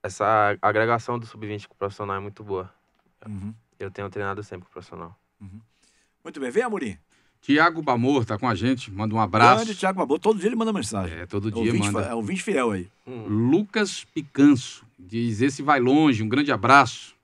essa agregação do sub-20 com o profissional é muito boa. Uhum. Eu tenho treinado sempre com o profissional. Muito bem, vem, Amorim. Tiago Bamor tá com a gente, manda um abraço. Grande Thiago Babô, todo dia ele manda mensagem. É, todo É dia ouvinte, manda. É o 20 fiel aí. Lucas Picanso diz: esse vai longe, um grande abraço.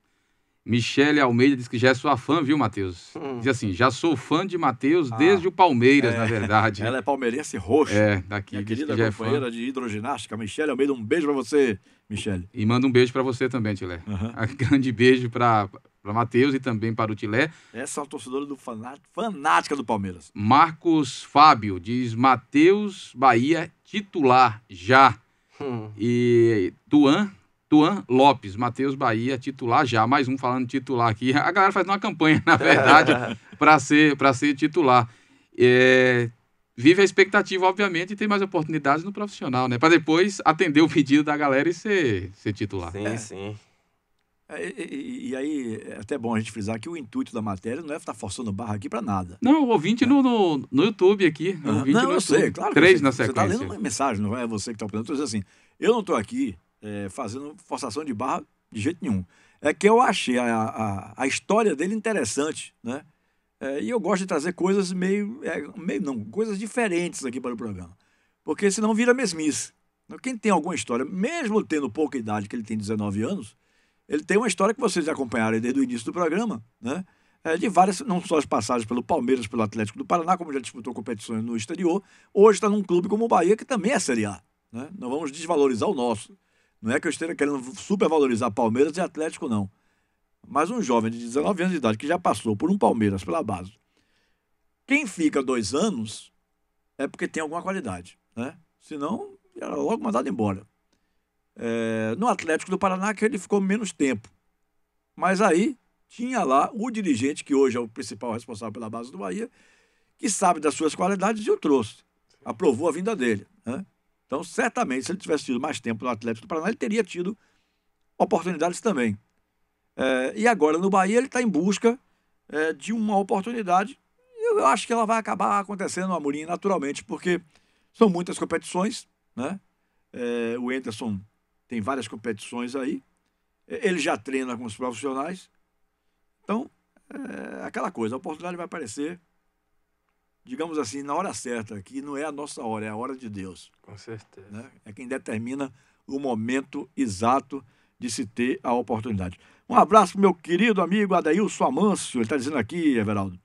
Michele Almeida diz que já é sua fã, viu, Matheus? Diz assim: já sou fã de Matheus desde o Palmeiras, É, na verdade. Ela é palmeirense roxo. É, daqui. Minha querida que já é fã. companheira de hidroginástica, Michele Almeida. Um beijo pra você, Michele. E manda um beijo pra você também, Tilé. [LAUGHS] Um grande beijo pra para Matheus e também para o Tilé. Essa é uma torcedora do faná- fanática do Palmeiras. Marcos Fábio diz Matheus Bahia titular já. E Tuan, Tuan Lopes, Matheus Bahia titular já. Mais um falando titular aqui. A galera faz uma campanha, [LAUGHS] na verdade, [LAUGHS] para ser, pra ser titular. É, vive a expectativa, obviamente, e tem mais oportunidades no profissional, né? Para depois atender o pedido da galera e ser, ser titular. Sim, sim. É, e, e- e aí é até bom a gente frisar que o intuito da matéria não é estar forçando barra aqui para nada. Não, o ouvinte no, no, no YouTube aqui. Ouvinte Não, no eu YouTube. sei, claro. que Três você, na Você está sequência. lendo uma mensagem, não é você que está estou dizendo assim, eu não estou aqui é, fazendo forçação de barra de jeito nenhum. É que eu achei a, a, a história dele interessante, né? É, e eu gosto de trazer coisas meio, é, meio não, coisas diferentes aqui para o programa. Porque senão vira mesmice. Quem tem alguma história, mesmo tendo pouca idade, que ele tem 19 anos, ele tem uma história que vocês acompanharam desde o início do programa, né? É, de várias, não só as passagens pelo Palmeiras, pelo Atlético do Paraná, como já disputou competições no exterior, hoje está num clube como o Bahia, que também é Série A. Né? Não vamos desvalorizar o nosso. Não é que eu esteja querendo supervalorizar Palmeiras e Atlético, não. Mas um jovem de 19 anos de idade que já passou por um Palmeiras pela base. Quem fica dois anos é porque tem alguma qualidade, né? Senão, era logo mandado embora. É, no Atlético do Paraná, que ele ficou menos tempo. Mas aí tinha lá o dirigente, que hoje é o principal responsável pela base do Bahia, que sabe das suas qualidades e o trouxe. Aprovou a vinda dele. Né? Então, certamente, se ele tivesse tido mais tempo no Atlético do Paraná, ele teria tido oportunidades também. É, e agora, no Bahia, ele está em busca é, de uma oportunidade. E eu acho que ela vai acabar acontecendo, Amorim, naturalmente, porque são muitas competições, né? É, o Enderson tem várias competições aí. É, Ele já treina com os profissionais. Então, é aquela coisa, a oportunidade vai aparecer, digamos assim, na hora certa, que não é a nossa hora, é a hora de Deus. Com certeza. né? É quem determina o momento exato de se ter a oportunidade. Um abraço pro meu querido amigo Adailson Amâncio, ele está dizendo aqui, Everaldo.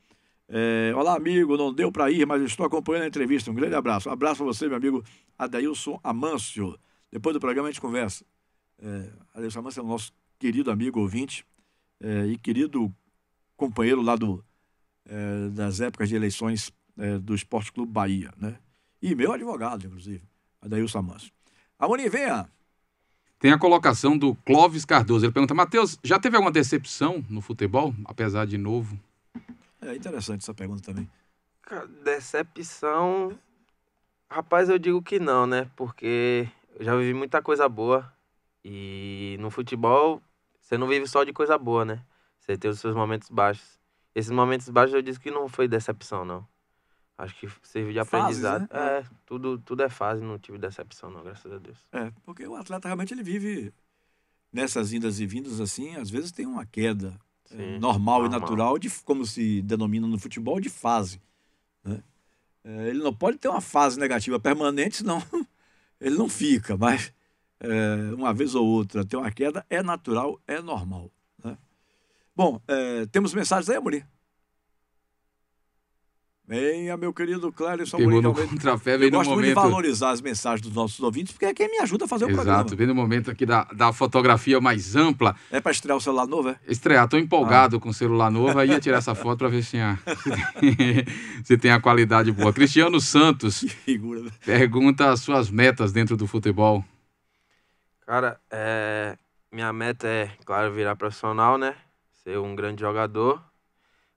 É, Olá, amigo, não deu para ir, mas estou acompanhando a entrevista. Um grande abraço. Um abraço para você, meu amigo Adailson Amâncio. Depois do programa a gente conversa. É, Adailson Amâncio é o nosso querido amigo ouvinte é, e querido companheiro lá do, é, das épocas de eleições é, do Esporte Clube Bahia, né? E meu advogado, inclusive, Adailson Amâncio. Amorim, venha! Tem a colocação do Clóvis Cardoso. Ele pergunta, Matheus, já teve alguma decepção no futebol, apesar de novo? É interessante essa pergunta também. Cara, decepção. Rapaz, eu digo que não, né? Porque eu já vivi muita coisa boa. E no futebol, você não vive só de coisa boa, né? Você tem os seus momentos baixos. Esses momentos baixos eu disse que não foi decepção, não. Acho que serviu de Fases, aprendizado. né? É, tudo, tudo é fase, não tive decepção, não, graças a Deus. É, porque o atleta realmente ele vive nessas indas e vindas assim, às vezes tem uma queda é, Sim, normal, e normal. natural, de, como se denomina no futebol, de fase. né? É, ele não pode ter uma fase negativa permanente, senão [LAUGHS] ele não fica, mas é, uma vez ou outra ter uma queda é natural, é normal. né? Bom, é, temos mensagens aí, Amorim? Venha, meu querido Clérison Pegou no Eu veio no gosto muito de momento- valorizar as mensagens dos nossos ouvintes, porque é quem me ajuda a fazer o programa. Exato, vem no momento aqui da, da fotografia mais ampla. É para estrear o celular novo, é? Estrear, tô empolgado Ah. com o celular novo, aí ia tirar essa foto para ver se, tinha, [LAUGHS] se tem a qualidade boa. Cristiano Santos Figura. né? pergunta as suas metas dentro do futebol. Cara, é, minha meta é, claro, virar profissional, né? Ser um grande jogador.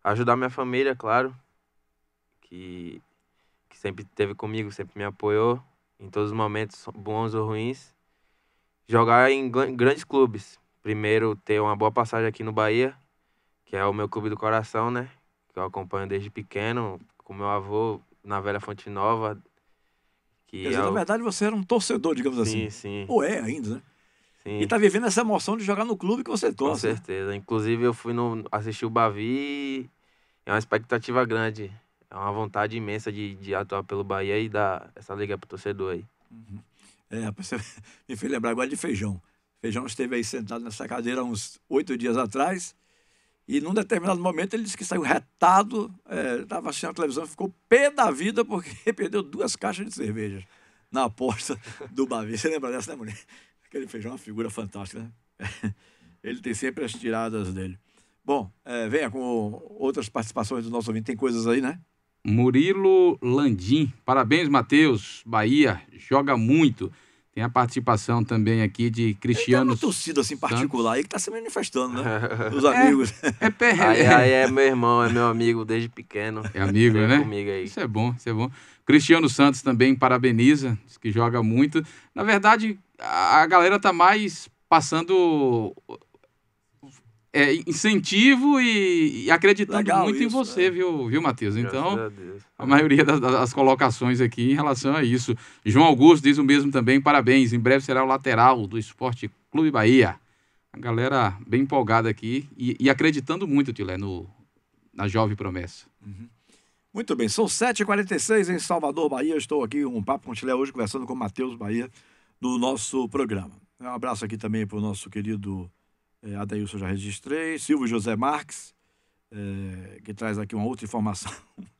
Ajudar minha família, claro. Que, que sempre esteve comigo, sempre me apoiou. Em todos os momentos, bons ou ruins. Jogar em grandes clubes. Primeiro, ter uma boa passagem aqui no Bahia, que é o meu clube do coração, né? Que eu acompanho desde pequeno, com meu avô na Velha Fonte Nova. Que Quer dizer, é na o- verdade, você era um torcedor, digamos assim. Sim, sim. Ou é ainda, né? Sim. E tá vivendo essa emoção de jogar no clube que você Com torce. né? certeza. Inclusive, eu fui no, assistir o Bavi e é uma expectativa grande. É uma vontade imensa de, de atuar pelo Bahia e dar essa liga pro torcedor aí. É, rapaz, [LAUGHS] você me fez lembrar agora de Feijão. Feijão esteve aí sentado nessa cadeira uns oito dias atrás e num determinado momento ele disse que saiu retado, estava assistindo a televisão, ficou pé da vida porque [LAUGHS] perdeu duas caixas de cerveja na porta do Bavi. Você lembra dessa, né, mulher? Aquele Feijão é uma figura fantástica, né? [LAUGHS] Ele tem sempre as tiradas dele. Bom, é, venha com outras participações do nosso ouvinte. Tem coisas aí, né? Murilo Landim. Parabéns, Matheus. Bahia joga muito. Tem a participação também aqui de Tem Cristiano. uma torcida assim particular aí que tá se manifestando, né? [LAUGHS] Os É, amigos. É, pé, Aí, aí é meu irmão, é meu amigo desde pequeno. É amigo, né? comigo aí. Isso é bom, isso é bom. Cristiano Santos também parabeniza, diz que joga muito. Na verdade, a a galera tá mais passando é, incentivo e, e acreditando Legal muito em isso, você, viu, viu, Matheus? Graças Então, a a maioria das, das colocações aqui em relação a isso. João Augusto diz o mesmo também, parabéns. Em breve será o lateral do Esporte Clube Bahia. A galera bem empolgada aqui e, e acreditando muito, Tilé, no, na jovem promessa. Muito bem, são 7h46 em Salvador, Bahia. Eu estou aqui um papo com o Chile hoje, conversando com o Matheus Bahia, do nosso programa. Um abraço aqui também para o nosso querido eh, Adailson, já registrei. Silvio José Marques, eh, que traz aqui uma outra informação. [LAUGHS]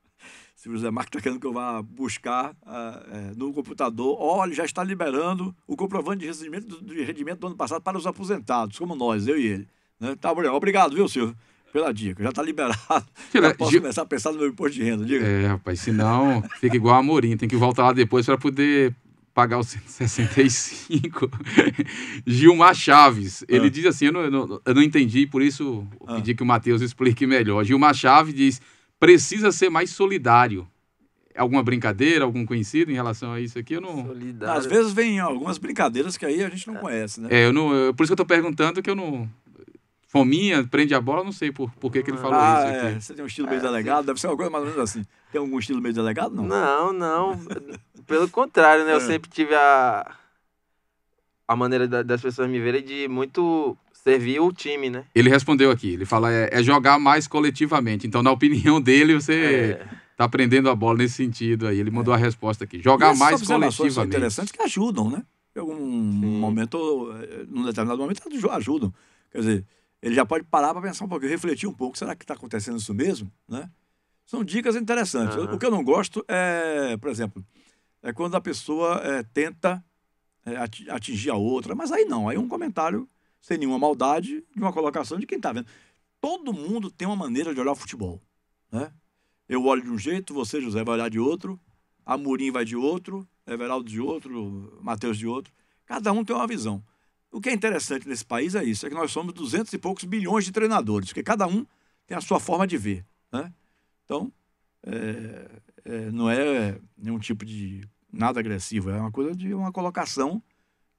Silvio José Marques está querendo que eu vá buscar ah, eh, no computador. Olha, já está liberando o comprovante de rendimento do, de rendimento do ano passado para os aposentados, como nós, eu e ele. Né? Tá, obrigado, viu, Silvio, pela dica. Já está liberado. [LAUGHS] Tira- Já posso Gil- começar a pensar no meu imposto de renda, diga. É, rapaz, senão fica igual a Amorim, tem que voltar lá depois para poder pagar os 165. [LAUGHS] Gilmar Chaves, ele Ah. diz assim, eu não, eu não- eu não entendi, por isso eu Ah. pedi que o Matheus explique melhor. Gilmar Chaves diz, precisa ser mais solidário. Alguma brincadeira, algum conhecido em relação a isso aqui? Eu não... Às vezes vem algumas brincadeiras que aí a gente não conhece, né? É, eu não eu- por isso que eu tô perguntando que eu não... Fominha, prende a bola, eu não sei por, por que, que ele falou ah, isso é. aqui. Você tem um estilo meio delegado, deve ser uma coisa mais ou menos assim. Tem algum estilo meio delegado? Não. Não, não. Pelo contrário, né? Eu É. sempre tive a, a maneira da- das pessoas me verem de muito servir o time, né? Ele respondeu aqui, ele fala, é, é jogar mais coletivamente. Então, na opinião dele, você É. tá aprendendo a bola nesse sentido aí. Ele mandou a resposta aqui. Jogar mais observações são coletivamente. interessantes que ajudam, né? Em algum momento, eh, num determinado momento, aju- ajudam. Quer dizer, ele já pode parar para pensar um pouquinho, refletir um pouco. Será que está acontecendo isso mesmo? Né? São dicas interessantes. Aham. O que eu não gosto é, por exemplo, é quando a pessoa eh, tenta ati- atingir a outra. Mas aí não, aí é um comentário sem nenhuma maldade de uma colocação de quem está vendo. Todo mundo tem uma maneira de olhar o futebol. Né? Eu olho de um jeito, você, José, vai olhar de outro, Amorim vai de outro, Everaldo de outro, Matheus de outro. Cada um tem uma visão. O que é interessante nesse país é isso, é que nós somos duzentos e poucos bilhões de treinadores, porque cada um tem a sua forma de ver. Né? Então, é, é, não é nenhum tipo de nada agressivo, é uma coisa de uma colocação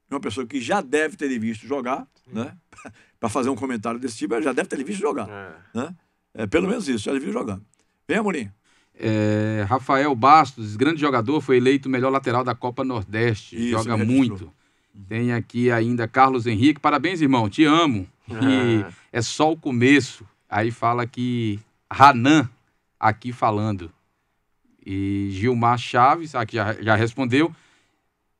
de uma pessoa que já deve ter visto jogar, né? [LAUGHS] para fazer um comentário desse tipo, ela já deve ter visto jogar. Né? É, pelo menos isso, já viu jogando. Vem, Amorim. É, Rafael Bastos, grande jogador, foi eleito o melhor lateral da Copa Nordeste. Isso, Joga registrou. Muito. Tem aqui ainda Carlos Henrique. Parabéns, irmão. Te amo. E é só o começo. Aí fala que Ranan aqui falando. E Gilmar Chaves, aqui já, já respondeu.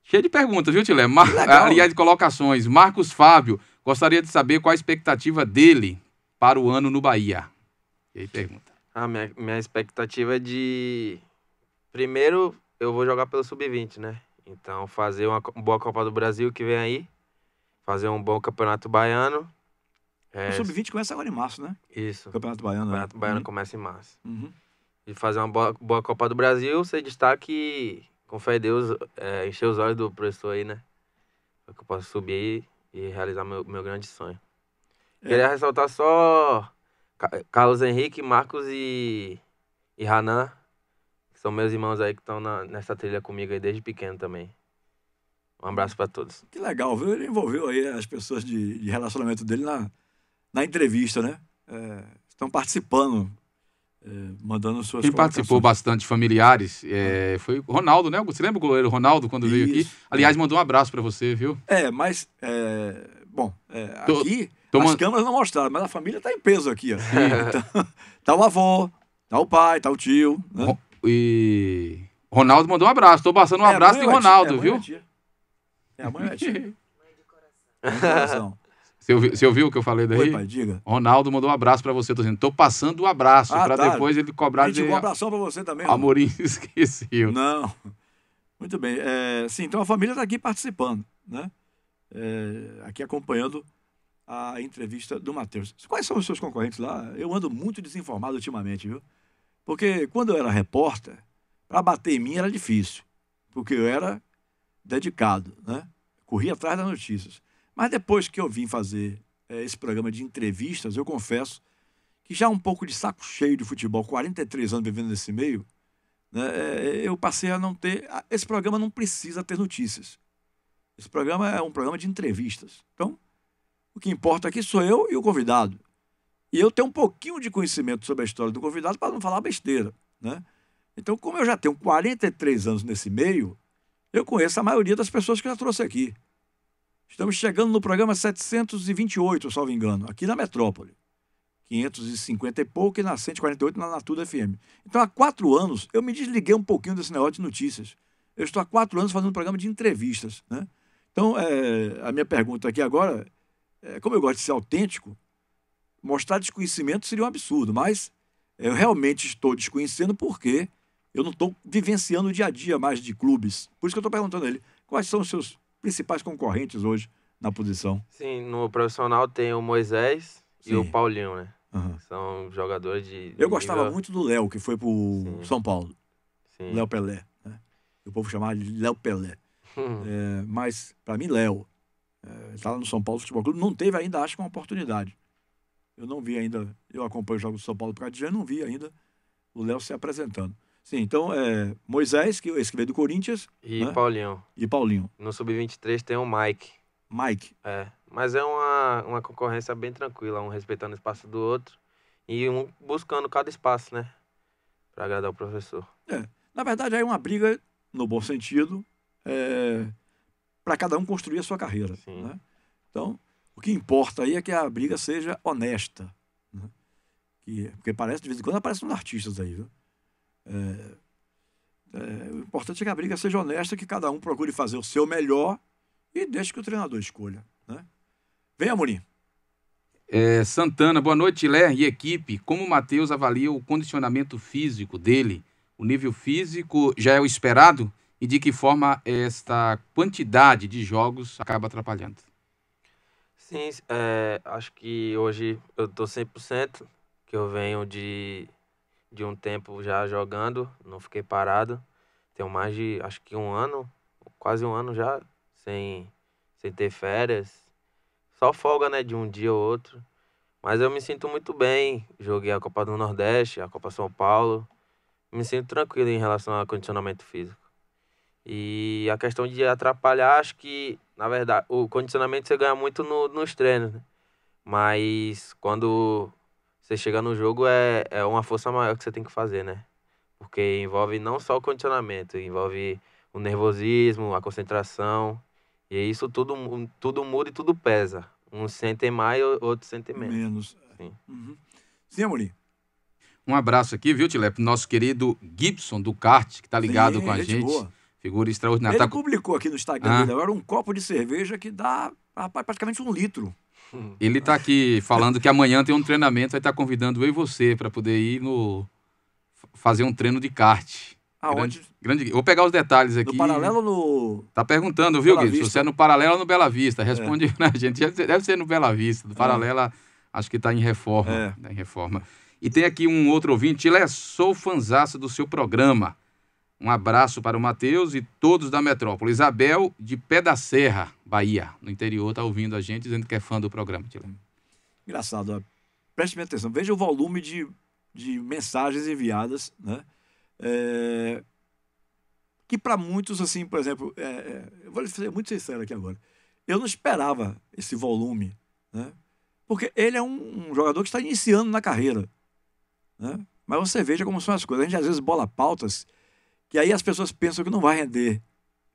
Cheio de perguntas, viu, Tilé? Mar... Aliás, de colocações. Marcos Fábio, gostaria de saber qual a expectativa dele para o ano no Bahia. E aí pergunta. A minha, minha expectativa é de. Primeiro, eu vou jogar pelo Sub-20, né? Então, fazer uma boa Copa do Brasil que vem aí. Fazer um bom Campeonato Baiano. É, O Sub-20 começa agora em março, né? Isso. Campeonato Baiano. né? Campeonato Baiano Uhum. começa em março. Uhum. E fazer uma boa, boa Copa do Brasil, ser destaque com fé em Deus, é, encher os olhos do professor aí, né? Pra que eu possa subir e realizar meu, meu grande sonho. É. Queria ressaltar só Ca- Carlos Henrique, Marcos e, e Hanan, são meus irmãos aí que estão nessa trilha comigo aí desde pequeno também. Um abraço pra todos. Que legal, viu? Ele envolveu aí as pessoas de, de relacionamento dele na, na entrevista, né? É, estão participando, é, mandando suas Quem participou bastante, familiares, é, foi o Ronaldo, né? Você lembra o goleiro Ronaldo quando veio aqui? Isso. Aliás, mandou um abraço pra você, viu? É, mas, é, bom, é, Tô- aqui tô as man- câmeras não mostraram, mas a família tá em peso aqui, ó. [LAUGHS] Então, tá o avô, tá o pai, tá o tio, né? E Ronaldo mandou um abraço. Tô passando um É, abraço de? Ronaldo, viu? é a mãe é tia? Coração. Você ouviu, você ouviu o que eu falei daí? Oi, pai, diga. Ronaldo mandou um abraço pra você. Tô dizendo, tô passando o abraço Ah, pra tá. depois ele cobrar Gente, de um abração pra você também. Amorim [LAUGHS] esqueceu. Não. Muito bem. É, sim, então a família está aqui participando, né? É, aqui acompanhando a entrevista do Matheus. Quais são os seus concorrentes lá? Eu ando muito desinformado ultimamente, viu? Porque quando eu era repórter, para bater em mim era difícil, porque eu era dedicado, né? Corria atrás das notícias. Mas depois que eu vim fazer eh, esse programa de entrevistas, eu confesso que já um pouco de saco cheio de futebol, 43 anos vivendo nesse meio, né, eh, eu passei a não ter. Esse programa não precisa ter notícias. Esse programa é um programa de entrevistas. Então, o que importa aqui sou eu e o convidado. E eu tenho um pouquinho de conhecimento sobre a história do convidado para não falar besteira. Né? Então, como eu já tenho 43 anos nesse meio, eu conheço a maioria das pessoas que eu já trouxe aqui. Estamos chegando no programa 728, salvo engano, aqui na metrópole. 550 e pouco e na 148 na Natuda FM. Então, há quatro anos, eu me desliguei um pouquinho desse negócio de notícias. Eu estou há quatro anos fazendo um programa de entrevistas. Né? Então, é, a minha pergunta aqui agora, é, como eu gosto de ser autêntico, mostrar desconhecimento seria um absurdo, mas eu realmente estou desconhecendo porque eu não estou vivenciando o dia a dia mais de clubes. Por isso que eu estou perguntando a ele, quais são os seus principais concorrentes hoje na posição? Sim, no profissional tem o Moisés e o Sim. Paulinho, né? Aham. São jogadores de. Eu gostava nível- muito do Léo, que foi pro São Paulo. Sim. Léo Pelé. Né? O povo chamava de Léo Pelé. Hum. É, mas, para mim, Léo, é, tá lá no São Paulo Futebol Clube, não teve ainda, acho que uma oportunidade. Eu não vi ainda, eu acompanho os jogos do São Paulo disso, eu não vi ainda o Léo se apresentando. Sim, então, é, Moisés, que esse que veio do Corinthians. E né? Paulinho. E Paulinho. No Sub-23 tem o Mike. Mike. É. Mas é uma, uma concorrência bem tranquila, um respeitando o espaço do outro e um buscando cada espaço, né? Pra agradar o professor. É, na verdade, aí é uma briga, no bom sentido, para cada um construir a sua carreira. né? Então, o que importa aí é que a briga seja honesta. né? Que, porque parece, de vez em quando, aparecem uns artistas aí. Viu? É, é, o importante é que a briga seja honesta, que cada um procure fazer o seu melhor e deixe que o treinador escolha. Né? Vem, Amorim. É, Santana, boa noite, Lé e equipe. Como o Matheus avalia o condicionamento físico dele? O nível físico já é o esperado? E de que forma esta quantidade de jogos acaba atrapalhando? Sim, é, acho que hoje eu tô 100%, que eu venho de, de um tempo já jogando, não fiquei parado. Tenho mais de, acho que um ano, quase um ano já, sem, sem ter férias. Só folga, né, de um dia ou outro. Mas eu me sinto muito bem. Joguei a Copa do Nordeste, a Copa São Paulo. Me sinto tranquilo em relação ao condicionamento físico. E a questão de atrapalhar, acho que, na verdade, o condicionamento você ganha muito no- nos treinos, né? Mas quando você chega no jogo, é, é uma força maior que você tem que fazer, né? Porque envolve não só o condicionamento, envolve o nervosismo, a concentração. E isso tudo, tudo muda e tudo pesa. Uns sentem mais, o- outros sentem menos. Menos. Sim. Sim, Amorim. Um abraço aqui, viu, Tilé, pro nosso querido Gibson do kart, que tá ligado Sim, com a gente gente. boa. Figura extraordinária. Ele Tá publicou aqui no Instagram Ah. dele agora um copo de cerveja que dá rapaz, praticamente um litro. Ele tá aqui falando que amanhã tem um treinamento, vai estar convidando eu e você para poder ir no fazer um treino de kart. Aonde? Grande, grande, vou pegar os detalhes aqui. No paralelo no. Tá perguntando, viu, Bela Gui? Se você é no paralelo ou no Bela Vista. Responde [LAUGHS] pra gente. Deve ser- no Bela Vista. Do paralelo, acho que tá em reforma. É. Tá em reforma. E tem aqui um outro ouvinte. Ele é sou fanzaço do seu programa. Um abraço para o Matheus e todos da metrópole. Isabel, de Pé da Serra, Bahia, no interior, tá ouvindo a gente, dizendo que é fã do programa. Engraçado, ó. preste bem atenção. Veja o volume de, de mensagens enviadas, né? É, Que para muitos, assim, por exemplo, é, é, eu vou ser muito sincero aqui agora. Eu não esperava esse volume, né? Porque ele é um, um jogador que está iniciando na carreira, né? Mas você veja como são as coisas. A gente às vezes bola pautas que aí as pessoas pensam que não vai render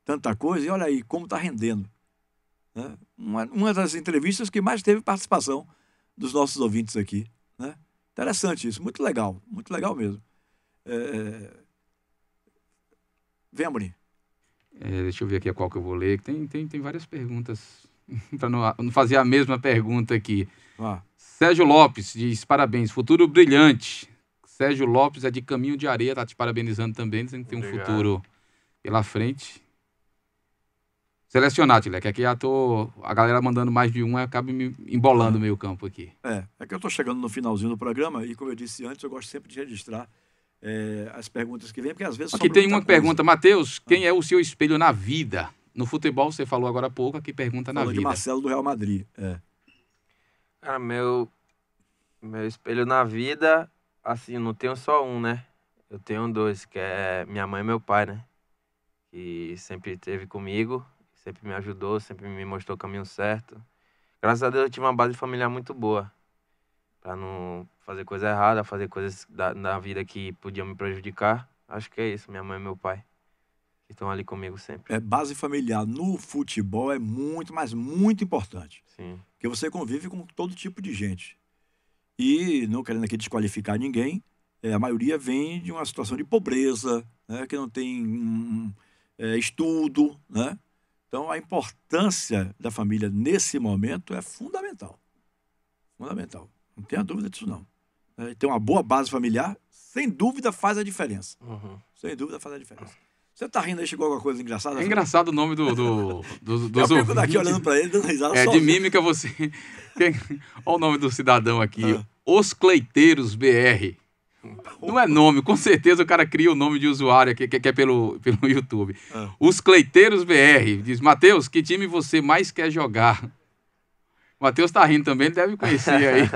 tanta coisa e olha aí como está rendendo. né? Uma, uma das entrevistas que mais teve participação dos nossos ouvintes aqui. Né? Interessante isso, muito legal, muito legal mesmo. É... Vem, Amorim. É, deixa eu ver aqui qual que eu vou ler. Tem, tem, tem várias perguntas. [LAUGHS] para não, não fazer a mesma pergunta aqui. Ah. Sérgio Lopes diz: parabéns, futuro brilhante. Sérgio Lopes é de caminho de areia, tá te parabenizando também, dizendo que tem um Obrigado. futuro pela frente. selecionar, Tilé, que aqui já tô. A galera mandando mais de um, acaba me embolando o meio campo aqui. É, é que eu estou chegando no finalzinho do programa e, como eu disse antes, eu gosto sempre de registrar é, as perguntas que vêm, porque às vezes. Aqui tem uma coisa. pergunta, Matheus, quem é o seu espelho na vida? No futebol, você falou agora há pouco, aqui pergunta na Falou de vida. Marcelo do Real Madrid. É. Cara, meu, meu espelho na vida, assim, não tenho só um, né? Eu tenho dois, que é minha mãe e meu pai, né? Que sempre esteve comigo, sempre me ajudou, sempre me mostrou o caminho certo. Graças a Deus eu tive uma base familiar muito boa. Pra não fazer coisa errada, fazer coisas da, da vida que podiam me prejudicar. Acho que é isso, minha mãe e meu pai. Que estão ali comigo sempre. É, base familiar no futebol é muito, mas muito importante. Sim. Porque você convive com todo tipo de gente. E, não querendo aqui desqualificar ninguém, é, a maioria vem de uma situação de pobreza, né, que não tem hum, é, estudo. Né? Então, a importância da família nesse momento é fundamental. Fundamental. Não tenha dúvida disso, não. É, ter uma boa base familiar, sem dúvida, faz a diferença. Uhum. Sem dúvida, faz a diferença. Você tá rindo aí, chegou alguma coisa engraçada? É engraçado o nome do, do, do, [LAUGHS] dos Eu fico daqui olhando pra ele, dando risada É, de sozinho. mímica você. [LAUGHS] Quem... Olha o nome do cidadão aqui. Ah. Os Cleiteiros BR. Não é nome, com certeza o cara cria o nome de usuário aqui, que que é pelo, [LAUGHS] pelo YouTube. Ah. Os Cleiteiros BR. Diz, Matheus, que time você mais quer jogar? Matheus tá rindo também, ele deve conhecer aí.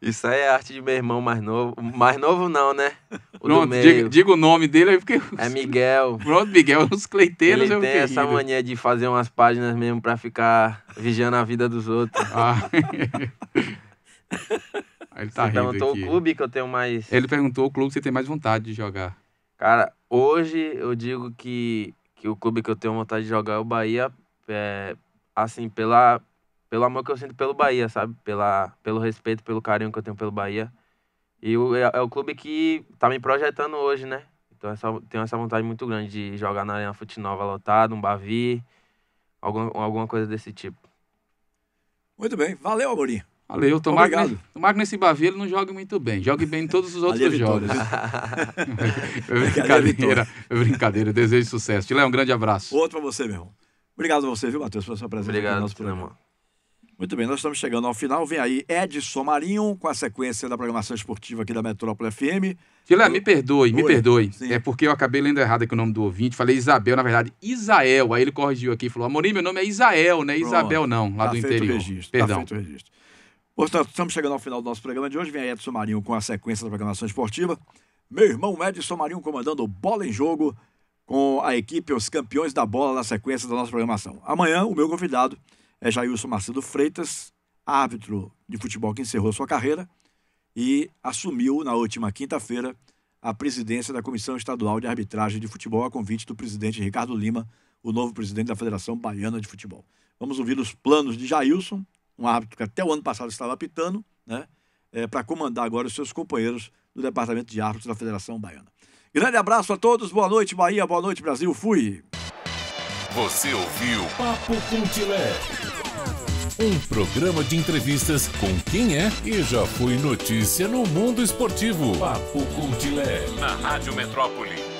Isso aí é arte de meu irmão mais novo. Mais novo não, né? O Pronto, diga, diga o nome dele aí, porque. É Miguel. [LAUGHS] Pronto, Miguel, os Cleiteiros Ele é tem essa mania de fazer umas páginas mesmo pra ficar vigiando a vida dos outros. Ah. [LAUGHS] Aí ele tá Você rindo perguntou aqui. o clube que eu tenho mais. Ele perguntou o clube que você tem mais vontade de jogar. Cara, hoje eu digo que, que o clube que eu tenho vontade de jogar é o Bahia. É, assim, pela, pelo amor que eu sinto pelo Bahia, sabe? Pela, pelo respeito, pelo carinho que eu tenho pelo Bahia. E o, é, é o clube que tá me projetando hoje, né? Então essa, tenho essa vontade muito grande de jogar na Arena Fute Nova lotado, um Bavi, alguma, alguma coisa desse tipo. Muito bem. Valeu, Amorim. Valeu, tomara que, tomara que nesse Bavi ele não jogue muito bem. Jogue bem em todos os outros Ali é jogos. [LAUGHS] é brincadeira, [LAUGHS] é brincadeira. Eu desejo sucesso. Tilé, um grande abraço. Outro pra você, meu irmão. Obrigado a você, viu, Matheus, pela sua presença aqui Obrigado, no nosso programa. Muito bem, nós estamos chegando ao final. Vem aí Edson Marinho com a sequência da programação esportiva aqui da Metrópole FM. Tilé, me perdoe, me Oi. perdoe. Sim. É porque eu acabei lendo errado aqui o nome do ouvinte. Falei Isabel, na verdade, Isael. Aí ele corrigiu aqui e falou: Amorim, meu nome é Isael, não é Isabel, não, lá Tá do interior. Registro, Perdão. Tá feito o registro. Portanto, estamos chegando ao final do nosso programa de hoje. Vem aí Edson Marinho com a sequência da programação esportiva. Meu irmão Edson Marinho comandando Bola em Jogo com a equipe Os Campeões da Bola na sequência da nossa programação. Amanhã, o meu convidado é Jailson Macedo Freitas, árbitro de futebol que encerrou sua carreira e assumiu na última quinta-feira a presidência da Comissão Estadual de Arbitragem de Futebol a convite do presidente Ricardo Lima, o novo presidente da Federação Baiana de Futebol. Vamos ouvir os planos de Jailson, um árbitro que até o ano passado estava apitando, né, para comandar agora os seus companheiros do Departamento de Árbitros da Federação Baiana. Grande abraço a todos, boa noite Bahia, boa noite Brasil, fui! Você ouviu Papo com Tilé. Um programa de entrevistas com quem é e já foi notícia no mundo esportivo. Papo com Tilé. Na Rádio Metrópole.